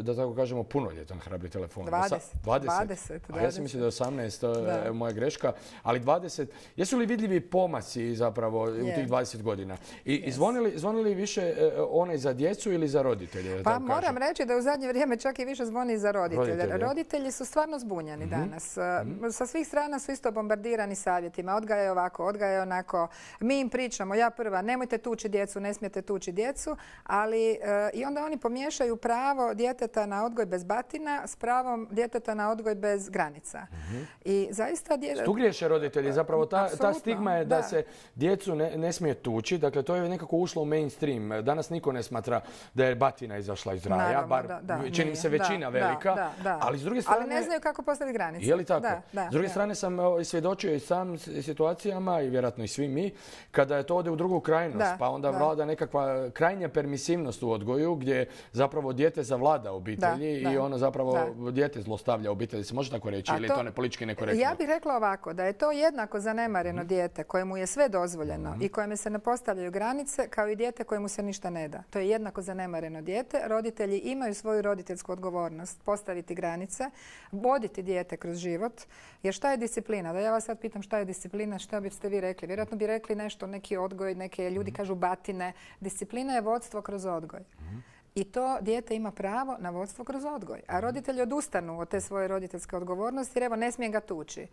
da tako kažemo, punoljetan hrabri telefon.
20.
20. A ja sam mislio da je 18, moja greška, ali 20. Jesu li vidljivi pomaci zapravo u tih 20 godina. I zvonili, više e, onaj za djecu ili za roditelje?
Pa moram reći da u zadnje vrijeme čak i više zvoni za roditelje. Roditelji su stvarno zbunjeni mhm. danas. E, mhm. Sa svih strana su isto bombardirani savjetima. Odgaje ovako, odgaje onako. Mi im pričamo, ja prva, nemojte tući djecu, ne smijete tući djecu, ali e, i onda oni pomiješaju pravo djeteta na odgoj bez batina s pravom djeteta na odgoj bez granica.
Mhm. I zaista... Tu griješe roditelji, zapravo ta, stigma je da, se djecu ne, smije tući, dakle to je nekako ušlo u mainstream. Danas niko ne smatra da je batina izašla iz raja, bar čini mi se većina velika, ali s druge strane...
Ali ne znaju kako postaviti granice.
Je li tako? s druge strane sam svjedočio i sam situacijama i vjerojatno i svi mi, kada je to ode u drugu krajnost, pa onda vlada nekakva krajnja permisivnost u odgoju gdje zapravo dijete zavlada obitelji i ono zapravo dijete zlostavlja obitelji. Se može tako reći ili to ne politički nekorektno?
Ja bih rekla ovako, da je to jednako zanemareno mm. dijete kojemu je sve dozvoljeno mm. i kojemu se ne postavljaju granice kao i dijete kojemu se ništa ne da. To je jednako zanemareno dijete. Roditelji imaju svoju roditeljsku odgovornost postaviti granice, voditi dijete kroz život. Jer šta je disciplina? Da ja vas sad pitam šta je disciplina, šta biste vi rekli? Vjerojatno bi rekli nešto, neki odgoj, neke ljudi mhm. kažu batine. Disciplina je vodstvo kroz odgoj. Mhm. I to dijete ima pravo na vodstvo kroz odgoj. A roditelji odustanu od te svoje roditeljske odgovornosti jer evo ne smije ga tući.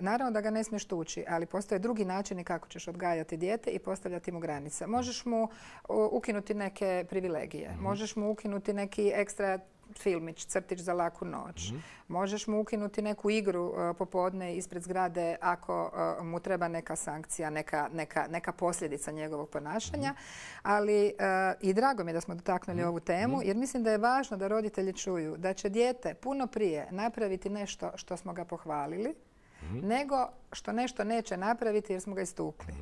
naravno da ga ne smiješ tući, ali postoje drugi načini kako ćeš odgajati dijete i postavljati mu granice. Možeš mu ukinuti neke privilegije, možeš mu ukinuti neki ekstra filmić, crtić za laku noć. Možeš mu ukinuti neku igru e, popodne ispred zgrade ako e, mu treba neka sankcija, neka, neka, neka posljedica njegovog ponašanja. Ali e, i drago mi je da smo dotaknuli ovu temu jer mislim da je važno da roditelji čuju da će dijete puno prije napraviti nešto što smo ga pohvalili nego što nešto neće napraviti jer smo ga istukli.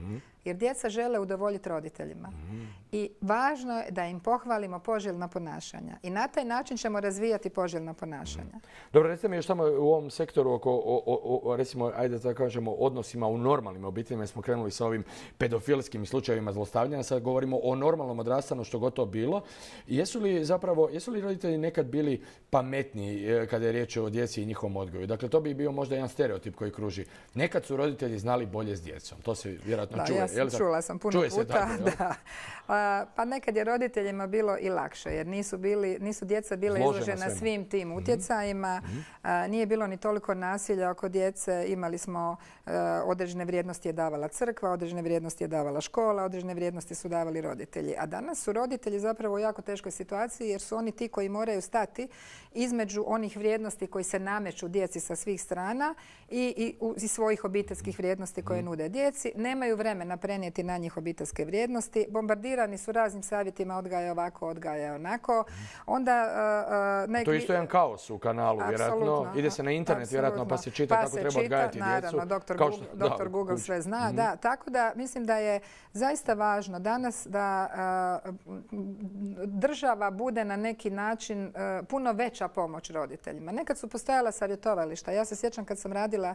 Jer djeca žele udovoljiti roditeljima. I važno je da im pohvalimo poželjna ponašanja. I na taj način ćemo razvijati poželjna ponašanja.
Dobro, recite mi još samo u ovom sektoru oko, recimo, ajde da kažemo, odnosima u normalnim obiteljima, smo krenuli sa ovim pedofilskim slučajevima zlostavljanja, sad govorimo o normalnom odrastanju što gotovo bilo. Jesu li zapravo, jesu li roditelji nekad bili pametniji e, kada je riječ o djeci i njihovom odgoju? Dakle, to bi bio možda jedan stereotip koji kruži. Nekad su roditelji znali bolje s djecom. To se vjerojatno
da,
čuje.
Ja sam, čula sam puno puta. da. Pa nekad je roditeljima bilo i lakše jer nisu, bili, nisu djeca bile izložena svim tim mhm. utjecajima. Mhm. Nije bilo ni toliko nasilja oko djece. Imali smo e, određene vrijednosti je davala crkva, određene vrijednosti je davala škola, određene vrijednosti su davali roditelji. A danas su roditelji zapravo u jako teškoj situaciji jer su oni ti koji moraju stati između onih vrijednosti koji se nameću djeci sa svih strana i, i, svojih obiteljskih vrijednosti koje mhm. nude djeci. Nemaju vremena prenijeti na njih obiteljske vrijednosti. Bombardirani su raznim savjetima odgaja ovako, odgaja onako. Onda,
uh, To je isto jedan kaos u kanalu, vjerojatno. Ide se na internet, vjerojatno, pa se čita pa kako treba čita, odgajati
naravno, Doktor, Google, doktor Google sve zna. Mhm. Da, tako da mislim da je zaista važno danas da država bude na neki način puno veća pomoć roditeljima. Nekad su postojala savjetovališta. Ja se sjećam kad sam radila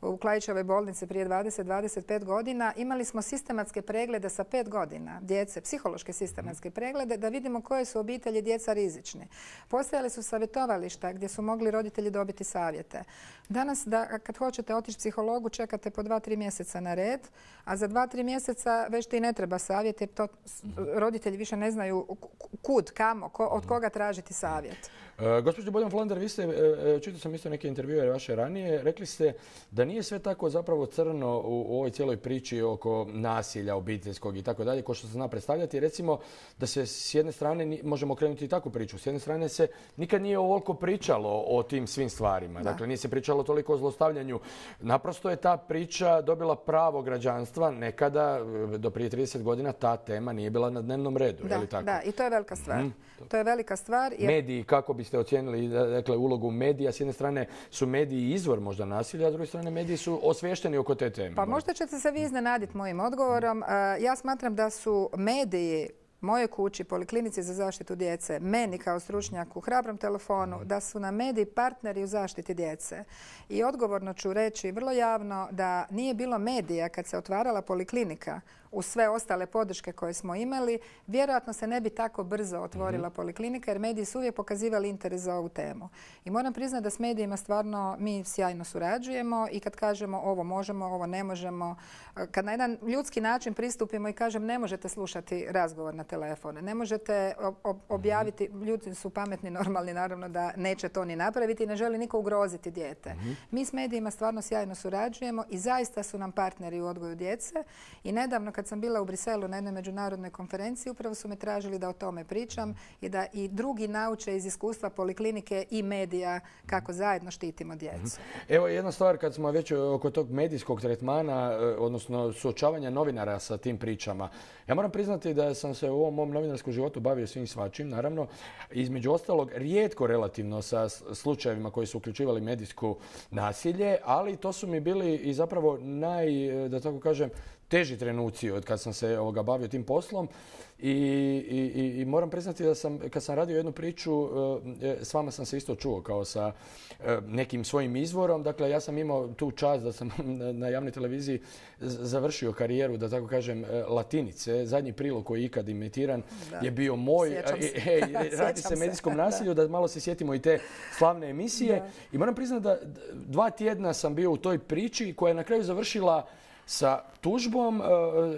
u Klajićevoj bolnici prije 20-25 godina imali smo sistematske preglede sa pet godina djece, psihološke sistematske preglede da vidimo koje su obitelji djeca rizični. Postojali su savjetovališta gdje su mogli roditelji dobiti savjete. Danas da kad hoćete otići psihologu čekate po dva, tri mjeseca na red, a za dva, tri mjeseca već ti ne treba savjet jer to roditelji više ne znaju kud, kamo, od koga tražiti savjet.
E, gospođo Flander, vi ste, e, e, čitao sam isto neke intervjue vaše ranije, rekli ste da nije sve tako zapravo crno u, ovoj cijeloj priči oko nasilja obiteljskog i tako dalje, ko što se zna predstavljati. Recimo da se s jedne strane, možemo krenuti i takvu priču, s jedne strane se nikad nije ovoliko pričalo o tim svim stvarima. Dakle, nije se pričalo toliko o zlostavljanju. Naprosto je ta priča dobila pravo građanstva. Nekada, do prije 30 godina, ta tema nije bila na dnevnom redu.
Da,
tako?
da i to je velika stvar. Mhm. To je velika stvar.
Mediji, kako biste ocijenili dakle, ulogu medija? S jedne strane su mediji izvor možda nasilja, a s druge strane mediji su osvješteni oko te teme.
Pa možda ćete se vi iznenaditi mojim odgovorom. Ja smatram da su mediji moje kući, Poliklinici za zaštitu djece, meni kao stručnjaku, hrabrom telefonu, da su na mediji partneri u zaštiti djece. I odgovorno ću reći vrlo javno da nije bilo medija kad se otvarala poliklinika u sve ostale podrške koje smo imali, vjerojatno se ne bi tako brzo otvorila mhm. poliklinika jer mediji su uvijek pokazivali interes za ovu temu. I moram priznati da s medijima stvarno mi sjajno surađujemo i kad kažemo ovo možemo, ovo ne možemo, kad na jedan ljudski način pristupimo i kažem ne možete slušati razgovor na telefone, ne možete objaviti, mhm. ljudi su pametni, normalni naravno da neće to ni napraviti i ne želi niko ugroziti dijete. Mhm. Mi s medijima stvarno sjajno surađujemo i zaista su nam partneri u odgoju djece i nedavno kad kad sam bila u Briselu na jednoj međunarodnoj konferenciji, upravo su me tražili da o tome pričam i da i drugi nauče iz iskustva poliklinike i medija kako zajedno štitimo djecu. Mhm.
Evo jedna stvar kad smo već oko tog medijskog tretmana, e, odnosno suočavanja novinara sa tim pričama. Ja moram priznati da sam se u ovom mom novinarskom životu bavio svim svačim, naravno. Između ostalog, rijetko relativno sa slučajevima koji su uključivali medijsku nasilje, ali to su mi bili i zapravo naj, da tako kažem, teži trenuci od kad sam se ovoga bavio tim poslom i, i, i moram priznati da sam, kad sam radio jednu priču, e, e, s vama sam se isto čuo kao sa e, nekim svojim izvorom. Dakle, ja sam imao tu čast da sam na javnoj televiziji završio karijeru, da tako kažem, latinice. Zadnji prilog koji je ikad imitiran je bio moj. radi se medijskom nasilju, da malo se sjetimo i te slavne emisije. I moram priznati da dva tjedna sam bio u toj priči koja je na kraju završila sa tužbom.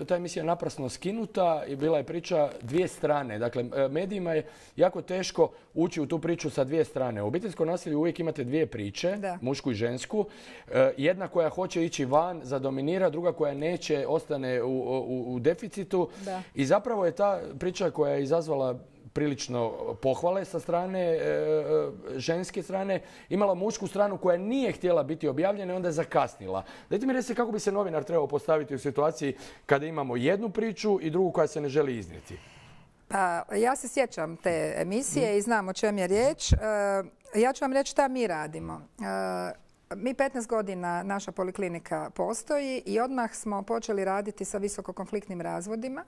E, ta emisija je naprasno skinuta i bila je priča dvije strane. Dakle, e, medijima je jako teško ući u tu priču sa dvije strane. U obiteljskom nasilju uvijek imate dvije priče, mušku i žensku. E, jedna koja hoće ići van, zadominira, druga koja neće, ostane u, deficitu. I zapravo je ta priča koja je izazvala prilično pohvale sa strane e, e, ženske strane, imala mušku stranu koja nije htjela biti objavljena i onda je zakasnila. Dajte mi recite kako bi se novinar trebao postaviti u situaciji kada imamo jednu priču i drugu koja se ne želi iznijeti.
Pa ja se sjećam te emisije i znam o čem je riječ. E, ja ću vam reći šta mi radimo. Mi 15 godina naša poliklinika postoji i odmah smo počeli raditi sa visokokonfliktnim razvodima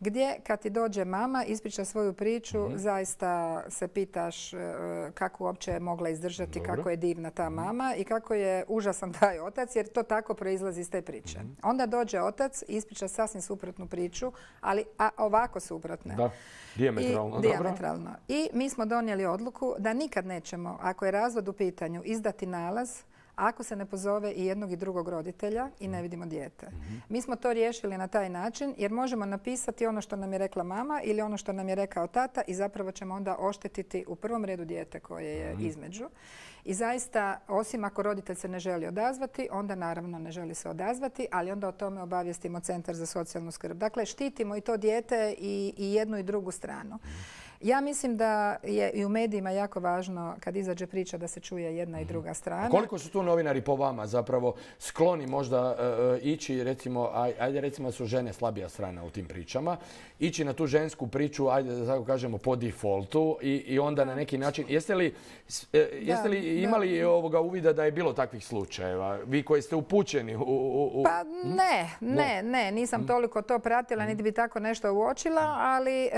gdje kad ti dođe mama, ispriča svoju priču, mhm. zaista se pitaš e, kako uopće je mogla izdržati, kako je divna ta mhm. mama i kako je užasan taj otac jer to tako proizlazi iz te priče. Mhm. Onda dođe otac ispriča sasvim suprotnu priču, ali ovako suprotne.
Da. Diametralno.
I, diametralno. I mi smo donijeli odluku da nikad nećemo, ako je razvod u pitanju, izdati nalaz ako se ne pozove i jednog i drugog roditelja i ne vidimo dijete. Mi smo to riješili na taj način jer možemo napisati ono što nam je rekla mama ili ono što nam je rekao tata i zapravo ćemo onda oštetiti u prvom redu dijete koje je između. I zaista, osim ako roditelj se ne želi odazvati, onda naravno ne želi se odazvati, ali onda o tome obavijestimo Centar za socijalnu skrb. Dakle, štitimo i to dijete i, i jednu i drugu stranu. Ja mislim da je i u medijima jako važno kad izađe priča da se čuje jedna i mhm. druga strana. A
koliko su tu novinari po vama zapravo skloni možda e, e, ići, recimo, ajde recimo da su žene slabija strana u tim pričama, ići na tu žensku priču, ajde da tako kažemo, po defaultu i, onda na neki način, jeste li, e, jeste li imali ovoga uvida da je bilo takvih slučajeva? Vi koji ste upućeni u...
Pa hm? ne, ne, ne, nisam hm? toliko to pratila, niti bi tako nešto uočila, ali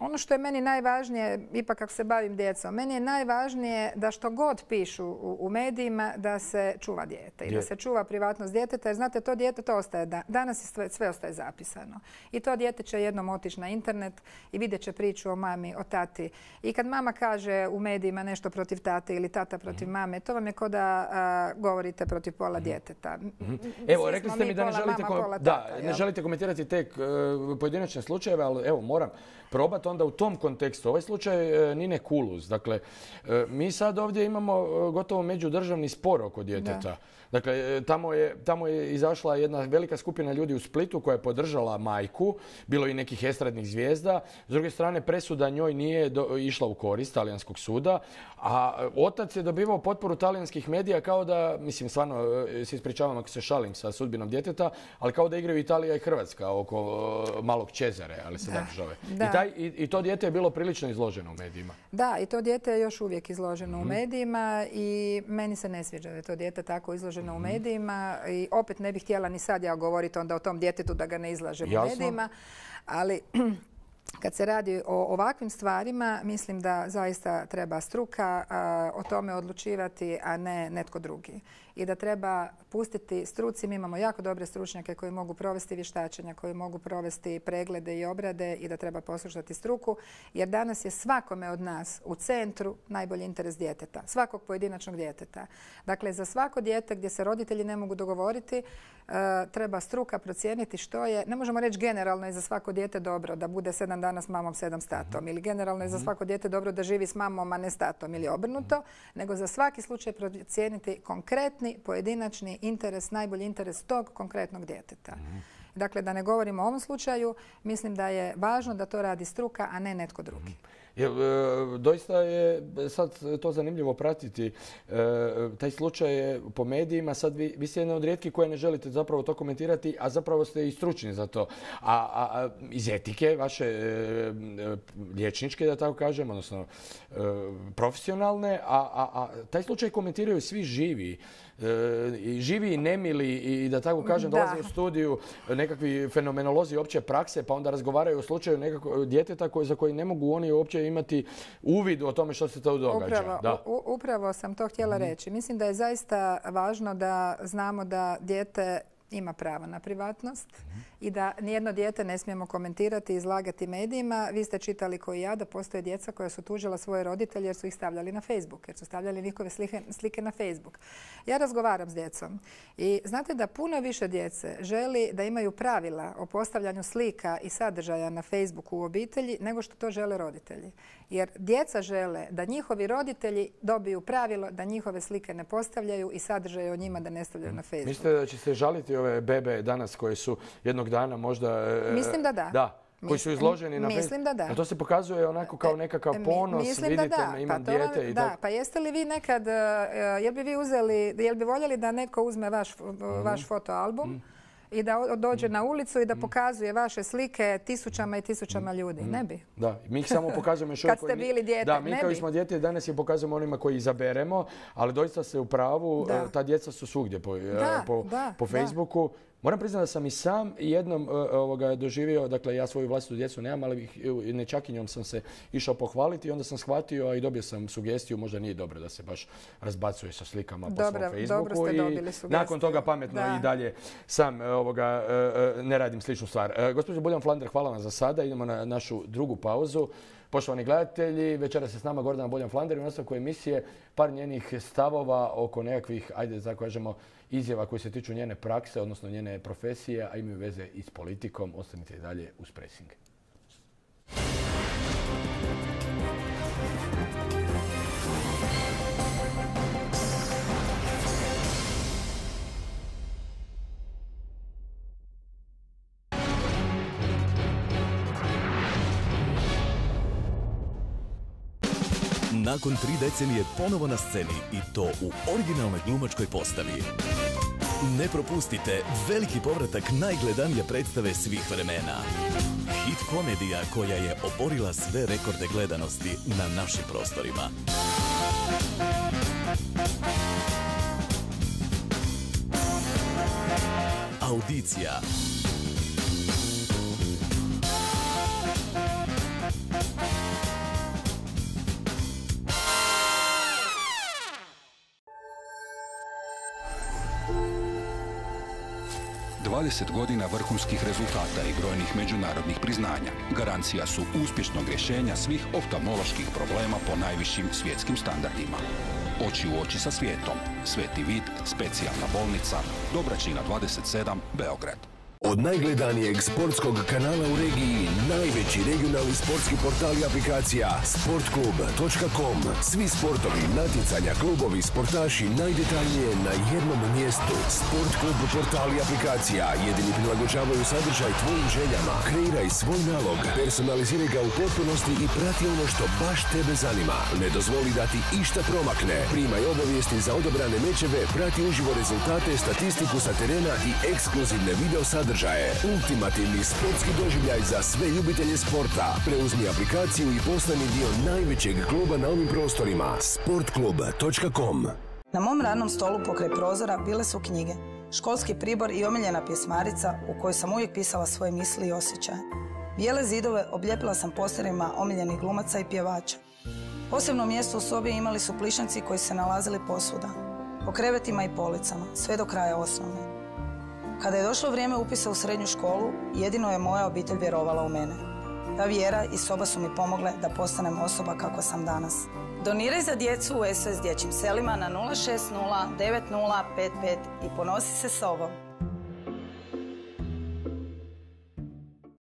ono što je meni naj najvažnije, ipak kako se bavim djecom, meni je najvažnije da što god pišu u, medijima da se čuva dijete i da se čuva privatnost djeteta jer znate to dijete to ostaje, danas sve, sve ostaje zapisano. I to dijete će jednom otići na internet i vidjet će priču o mami, o tati. I kad mama kaže u medijima nešto protiv tate ili tata protiv mhm. mame, to vam je kao da govorite protiv pola mhm. djeteta.
Mhm. Evo, rekli ste mi da ne želite, da, ne želite komentirati tek uh, pojedinačne slučajeve, ali evo, moram probati onda u tom kontekstu. Ovaj slučaj e, Nine Kuluz. Dakle, e, mi sad ovdje imamo e, gotovo međudržavni spor oko djeteta. Dakle, tamo je, tamo je izašla jedna velika skupina ljudi u Splitu koja je podržala majku, bilo i nekih estradnih zvijezda. S druge strane, presuda njoj nije išla u korist talijanskog suda, a otac je dobivao potporu talijanskih medija kao da, mislim, stvarno se ispričavam ako se šalim sa sudbinom djeteta, ali kao da igraju Italija i Hrvatska oko malog Čezare, ali se tako zove. I, taj, i, to dijete je bilo prilično izloženo u medijima.
Da, i to dijete je još uvijek izloženo u mhm. medijima i meni se ne sviđa da je to dijete tako izloženo u mhm. medijima i opet ne bih htjela ni sad ja govoriti onda o tom djetetu da ga ne izlažem u medijima. Ali kad se radi o ovakvim stvarima, mislim da zaista treba struka o tome odlučivati, a ne netko drugi i da treba pustiti struci. Mi imamo jako dobre stručnjake koji mogu provesti vještačenja, koji mogu provesti preglede i obrade i da treba poslušati struku. Jer danas je svakome od nas u centru najbolji interes djeteta. Svakog pojedinačnog djeteta. Dakle, za svako dijete gdje se roditelji ne mogu dogovoriti, e, treba struka procijeniti što je, ne možemo reći generalno je za svako dijete dobro da bude sedam dana s mamom, sedam s tatom. Mhm. Ili generalno je za mhm. svako dijete dobro da živi s mamom, a ne s tatom ili obrnuto. Nego za svaki slučaj procijeniti konkretni pojedinačni interes, najbolji interes tog konkretnog djeteta. Dakle, da ne govorimo o ovom slučaju, mislim da je važno da to radi struka, a ne netko drugi.
Jer, doista je sad to zanimljivo pratiti. E, taj slučaj je po medijima, sad vi, vi ste jedna od rijetkih koje ne želite zapravo to komentirati, a zapravo ste i stručni za to. A, iz etike vaše e, liječničke, da tako kažem, odnosno e, profesionalne, a, taj slučaj komentiraju svi živi. i živi i nemili i da tako kažem dolaze u studiju nekakvi fenomenolozi opće prakse pa onda razgovaraju o slučaju nekakvog djeteta za koji ne mogu oni uopće imati uvid o tome što se to događa.
Upravo, upravo sam to htjela mhm. reći. Mislim da je zaista važno da znamo da dijete ima pravo na privatnost i da nijedno dijete ne smijemo komentirati i izlagati medijima. Vi ste čitali koji ja da postoje djeca koja su tužila svoje roditelje jer su ih stavljali na Facebook, jer su stavljali njihove slike, slike na Facebook. Ja razgovaram s djecom i znate da puno više djece želi da imaju pravila o postavljanju slika i sadržaja na Facebooku u obitelji nego što to žele roditelji. Jer djeca žele da njihovi roditelji dobiju pravilo da njihove slike ne postavljaju i sadržaje o njima da ne stavljaju na Facebook.
Mislite da će se žaliti ove bebe danas koje su jednog dana možda...
E, Mislim da da.
Da. koji su izloženi na
Mislim da da.
A to se pokazuje onako kao nekakav ponos,
Mislim
vidite
da da.
me, imam
pa to vam-
dijete i
Da, pa jeste li vi nekad, e, jel bi vi uzeli, jel bi voljeli da netko uzme vaš,
Mhm.
vaš fotoalbum i da dođe na ulicu i da pokazuje vaše slike tisućama i tisućama ljudi? Ne bi.
Da, mi ih samo pokazujemo još
Kad ste bili dijete,
Da, mi
ne
koji
bi.
smo dijete danas ih pokazujemo onima koji izaberemo, ali doista se u pravu,
Da.
e, ta djeca su svugdje po, e,
Da,
po,
da,
po. Facebooku. Moram priznati da sam i sam jednom e, ovoga, doživio, dakle ja svoju vlastitu djecu nemam, ali ih- nečakinjom sam se išao pohvaliti i onda sam shvatio a i dobio sam sugestiju, možda nije dobro da se baš razbacuje sa slikama po
Dobro-
svom
dobro
Facebooku.
ste
i
dobili sugestiju.
nakon toga pametno
Da.
i dalje sam e, ovoga, e, ne radim sličnu stvar. Gospođo Buljan Flander, hvala vam za sada. Idemo na našu drugu pauzu. Poštovani gledatelji, večera se s nama Gordana Boljan Flander i u nastavku emisije par njenih stavova oko nekakvih, ajde da kažemo, izjava koji se tiču njene prakse, odnosno njene profesije, a imaju veze i s politikom. Ostanite i dalje uz pressing.
Nakon tri decenije ponovo na sceni i to u originalnoj glumačkoj postavi. Ne propustite veliki povratak najgledanije predstave svih vremena. Hit komedija koja je oborila sve rekorde gledanosti na našim prostorima. Audicija.
Dvadeset godina vrhunskih rezultata i brojnih međunarodnih priznanja garancija su uspješnog rješenja svih oftalmoloških problema po najvišim svjetskim standardima. Oči u oči sa svijetom. Sveti vid, specijalna bolnica, Dobračina 27, Beograd.
Od najgledanijeg sportskog kanala u regiji, najveći regionalni sportski portal i aplikacija sportklub.com. Svi sportovi, natjecanja, klubovi, sportaši, najdetaljnije na jednom mjestu. Sportklub portal i aplikacija jedini prilagođavaju sadržaj tvojim željama. Kreiraj svoj nalog, personaliziraj ga u potpunosti i prati ono što baš tebe zanima. Ne dozvoli da ti išta promakne. Primaj obavijesti za odobrane mečeve, prati uživo rezultate, statistiku sa terena i ekskluzivne video sadržaje. Ultimativni sportski doživljaj za sve ljubitelje sporta. Preuzmi aplikaciju i postani dio najvećeg kluba na ovim prostorima. Sportklub.com
Na mom radnom stolu pokraj prozora bile su knjige, školski pribor i omiljena pjesmarica u kojoj sam uvijek pisala svoje misli i osjećaje. Bijele zidove oblijepila sam posterima omiljenih glumaca i pjevača. Posebno mjesto u sobi imali su plišanci koji se nalazili posvuda. Po krevetima i policama, sve do kraja osnovne. Kada je došlo vrijeme upisa u srednju školu, jedino je moja obitelj vjerovala u mene. Ta vjera i soba su mi pomogle da postanem osoba kako sam danas. Doniraj za djecu u SOS dječjim selima na 060 9055 i ponosi se sobom.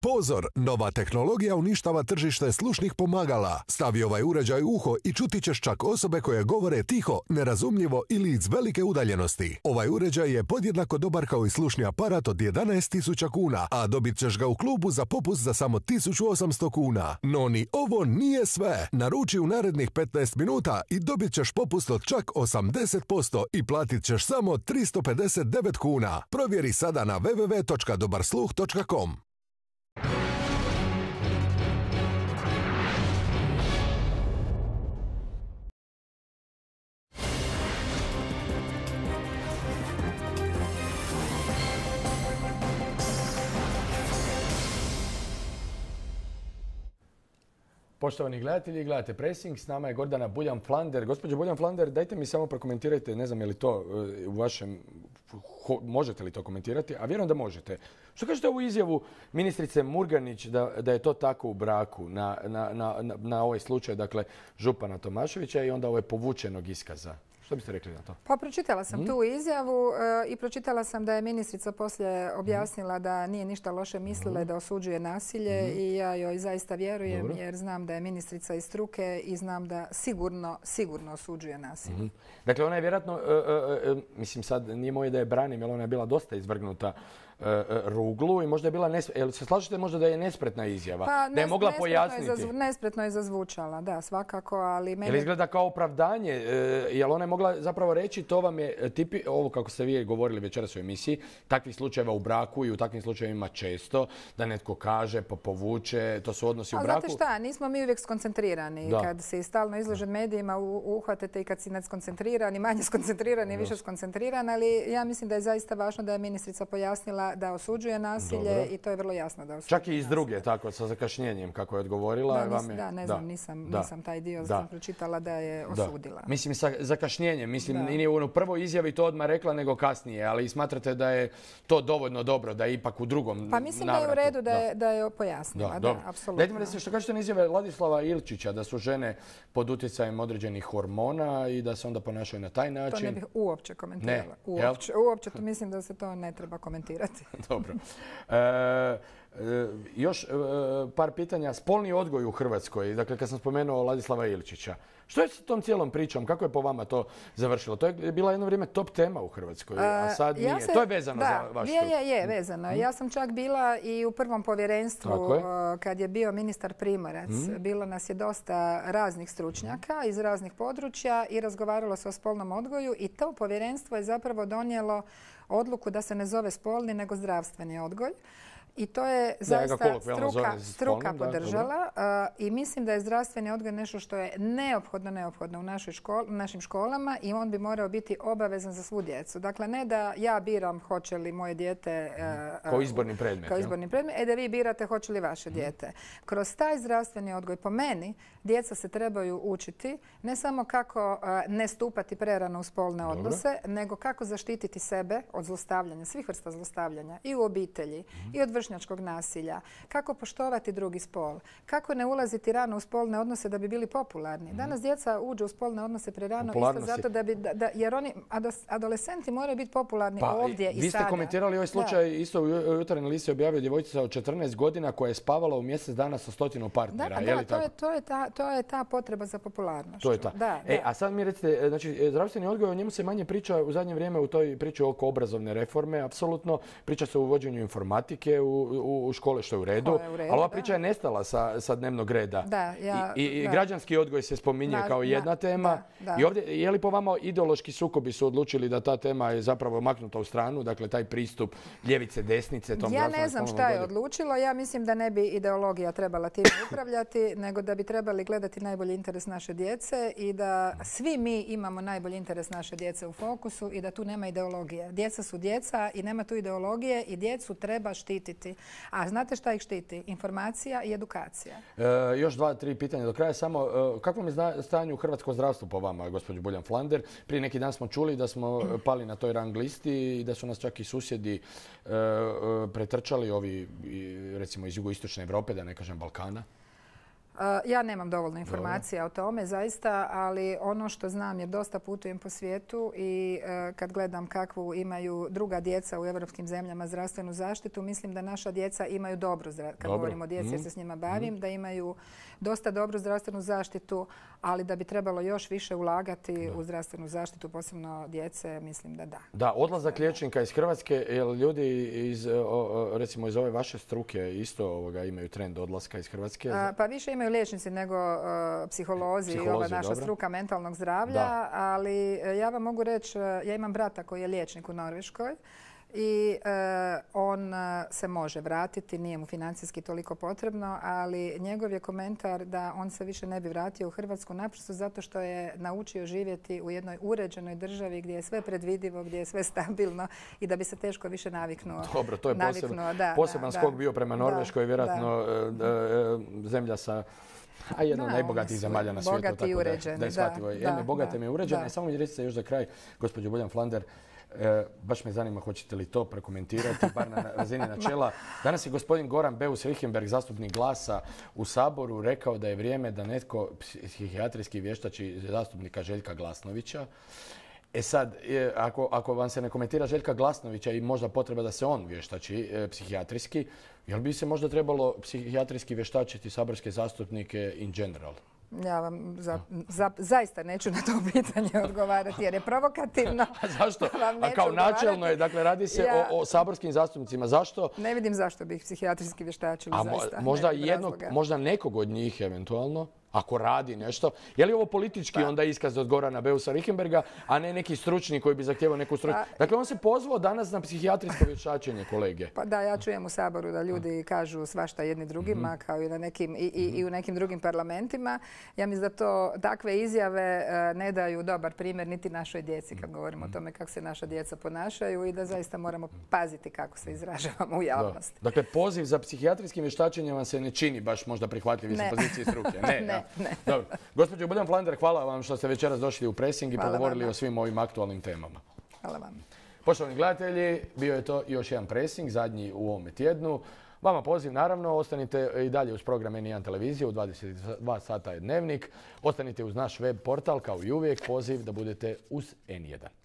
Pozor, nova tehnologija uništava tržište slušnih pomagala. Stavi ovaj uređaj u uho i čuti ćeš čak osobe koje govore tiho, nerazumljivo ili iz velike udaljenosti. Ovaj uređaj je podjednako dobar kao i slušni aparat od 11.000 kuna, a dobit ćeš ga u klubu za popust za samo 1800 kuna. No ni ovo nije sve. Naruči u narednih 15 minuta i dobit ćeš popust od čak 80% i platit ćeš samo 359 kuna. Provjeri sada na www.dobarsluh.com.
Poštovani gledatelji, gledate Pressing, s nama je Gordana Buljan Flander. Gospođo Buljan Flander, dajte mi samo prokomentirajte, ne znam je li to e, u vašem, možete li to komentirati, a vjerujem da možete. Što kažete ovu izjavu ministrice Murganić da, da je to tako u braku na, na, na, na, ovaj slučaj, dakle, Župana Tomaševića i onda ovaj povučenog iskaza? Što biste rekli na to?
Pa pročitala sam
Mhm.
tu izjavu e, i pročitala sam da je ministrica poslije objasnila da nije ništa loše mislila i da osuđuje nasilje i ja joj zaista vjerujem
Mhm. Dobro.
jer znam da je ministrica iz struke i znam da sigurno, sigurno osuđuje nasilje.
Dakle, ona je vjerojatno, e, e, mislim sad nije moje da je branim, jer ona je bila dosta izvrgnuta ruglu i možda je bila nespretna. Jel se slažete možda da je nespretna izjava?
Pa,
da je mogla pojasniti?
Je nespretno je zazvučala, da, svakako, ali meni...
Jel izgleda kao opravdanje? jel ona je mogla zapravo reći to vam je tipi, ovo kako ste vi govorili večeras u emisiji, takvih slučajeva u braku i u takvim slučajevima često, da netko kaže, povuče, to su odnosi u braku.
Znate šta, nismo mi uvijek skoncentrirani. Kad si stalno izložen medijima, uhvatete i kad si skoncentrirani, manje skoncentrirani, više skoncentriran, ali ja mislim da je zaista važno da je ministrica pojasnila da osuđuje nasilje i to je vrlo jasno da osuđuje
Čak i iz druge, tako, sa zakašnjenjem, kako je odgovorila.
Da, vam je, da ne znam, nisam, nisam taj dio da. pročitala da je osudila.
Mislim, sa zakašnjenjem. Mislim, nije u prvoj izjavi to odmah rekla, nego kasnije, ali smatrate da je to dovoljno dobro, da je ipak u drugom
Pa mislim da je u redu da je, da je pojasnila, da, apsolutno.
Dajte mi se što kažete na izjave Ladislava Ilčića, da su žene pod utjecajem određenih hormona i da se onda ponašaju na taj način. To
ne bih uopće komentirala. uopće, uopće to mislim da se to ne treba komentirati.
Dobro. E, E, još e, par pitanja. Spolni odgoj u Hrvatskoj, dakle kad sam spomenuo Ladislava Ilčića. Što je s tom cijelom pričom? Kako je po vama to završilo? To je bila jedno vrijeme top tema u Hrvatskoj, a sad nije. to je vezano za vaš
je, je, je, vezano. Ja sam čak bila i u prvom povjerenstvu kad je bio ministar Primorac. Mhm. Bilo nas je dosta raznih stručnjaka iz raznih područja i razgovaralo se o spolnom odgoju i to povjerenstvo je zapravo donijelo odluku da se ne zove spolni nego zdravstveni odgoj. I to je zaista struka, struka podržala i mislim da je zdravstveni odgoj nešto što je neophodno, neophodno u našoj našim školama i on bi morao biti obavezan za svu djecu. Dakle, ne da ja biram hoće li moje dijete...
Kao izborni predmet.
Kao izborni predmet, e da vi birate hoće li vaše mhm. dijete. Kroz taj zdravstveni odgoj, po meni, djeca se trebaju učiti ne samo kako ne stupati prerano u spolne odnose, nego kako zaštititi sebe od zlostavljanja, svih vrsta zlostavljanja i u obitelji mhm. i od vršnjačkog nasilja, kako poštovati drugi spol, kako ne ulaziti rano u spolne odnose da bi bili popularni. Mhm. Danas djeca uđu u spolne odnose prerano isto zato da bi, da, jer oni adolescenti moraju biti popularni pa, ovdje i sada.
Vi ste komentirali ovaj slučaj, isto u jutarnjem listi objavio djevojčica od 14 godina koja je spavala u mjesec dana sa stotinu partnera.
Da, to, je, to, je ta, to je ta potreba za popularnošću.
To je ta. Da, e, a sad mi recite, e, znači, e, zdravstveni odgoj, o njemu se manje priča u zadnje vrijeme u toj priči oko obrazovne reforme, apsolutno. Priča se o uvođenju informatike u, u škole, što je u redu. ali ova priča je nestala sa, sa dnevnog reda.
Da, ja,
I, i građanski odgoj se spominje kao jedna tema. I ovdje, je li po vama ideološki sukobi su odlučili da ta tema je zapravo maknuta u stranu, dakle taj pristup ljevice, desnice, tom
Ja ne znam šta je odlučilo. Ja mislim da ne bi ideologija trebala time upravljati, nego da bi trebali gledati najbolji interes naše djece i da svi mi imamo najbolji interes naše djece u fokusu i da tu nema ideologije. Djeca su djeca i nema tu ideologije i djecu treba štititi. A znate šta ih štiti? Informacija i edukacija.
E, još dva, tri pitanja do kraja. Samo, e, kakvom je stanju hrvatsko zdravstvo po vama, gospođo Buljan Flander? Prije neki dan smo čuli da smo pali na toj rang listi i da su nas čak i susjedi e, pretrčali ovi, recimo iz jugoistočne Europe, da ne kažem Balkana.
Ja nemam dovoljno informacija o tome zaista, ali ono što znam je dosta putujem po svijetu i e, kad gledam kakvu imaju druga djeca u europskim zemljama zdravstvenu zaštitu, mislim da naša djeca imaju dobru, kad govorimo o djeci jer se s njima bavim, mhm. da imaju dosta dobru zdravstvenu zaštitu, ali da bi trebalo još više ulagati u zdravstvenu zaštitu, posebno djece, mislim da da.
Da, odlazak liječnika iz Hrvatske, jel ljudi iz, recimo iz ove vaše struke isto imaju trend odlaska iz Hrvatske?
pa više imaju liječnici nego psiholozi, i ova naša struka mentalnog zdravlja, ali e, ja vam mogu reći, e, ja imam brata koji je liječnik u Norveškoj i e, on e, se može vratiti, nije mu financijski toliko potrebno, ali njegov je komentar da on se više ne bi vratio u Hrvatsku naprosto zato što je naučio živjeti u jednoj uređenoj državi gdje je sve predvidivo, gdje je sve stabilno i da bi se teško više naviknuo.
Dobro, to je poseban skok bio prema Norveškoj, vjerojatno e, zemlja sa a jedna od najbogatijih zemalja na svijetu.
Bogati i uređeni. Da,
da, bogate mi uređene. Samo mi recite još za kraj, gospođo Boljan Flander, E, baš me zanima hoćete li to prekomentirati, bar na razini načela. Danas je gospodin Goran Beus Richemberg, zastupnik glasa u Saboru, rekao da je vrijeme da netko psihijatrijski vještači zastupnika Željka Glasnovića. E sad, e, ako, ako vam se ne komentira Željka Glasnovića i možda potreba da se on vještači e, psihijatrijski, jel bi se možda trebalo psihijatrijski vještačiti saborske zastupnike in general?
Ja vam zaista neću na to pitanje odgovarati jer je provokativno.
A zašto? A kao načelno je, dakle radi se o, saborskim zastupnicima. Zašto?
Ne vidim zašto bi ih psihijatrijski vještačili
A
zaista.
Možda, jednog, možda nekog od njih eventualno ako radi nešto. Je li ovo politički pa. onda iskaz od Gorana Beusa Richemberga, a ne neki stručni koji bi zahtjevao neku stručnu... Pa. Dakle, on se pozvao danas na psihijatrijsko vještačenje, kolege.
Pa da, ja čujem u Saboru da ljudi kažu svašta jedni drugima, mhm. kao i, na nekim, i, i, u nekim drugim parlamentima. Ja mislim da to takve izjave e, ne daju dobar primjer niti našoj djeci kad govorimo o mhm. tome kako se naša djeca ponašaju i da zaista moramo paziti kako se izražavamo u javnosti.
Dakle, poziv za psihijatrijskim vještačenjem vam se ne čini baš možda prihvatljiv iz pozicije struke. Ne,
ne. ne.
Dobro. Gospođo Buljan Flander, hvala vam što ste večeras došli u Pressing i pogovorili o svim ovim aktualnim temama.
Hvala vam.
Poštovani gledatelji, bio je to još jedan Pressing, zadnji u ovome tjednu. Vama poziv, naravno, ostanite i dalje uz program N1 televizije u 22 sata je dnevnik. Ostanite uz naš web portal, kao i uvijek, poziv da budete uz N1.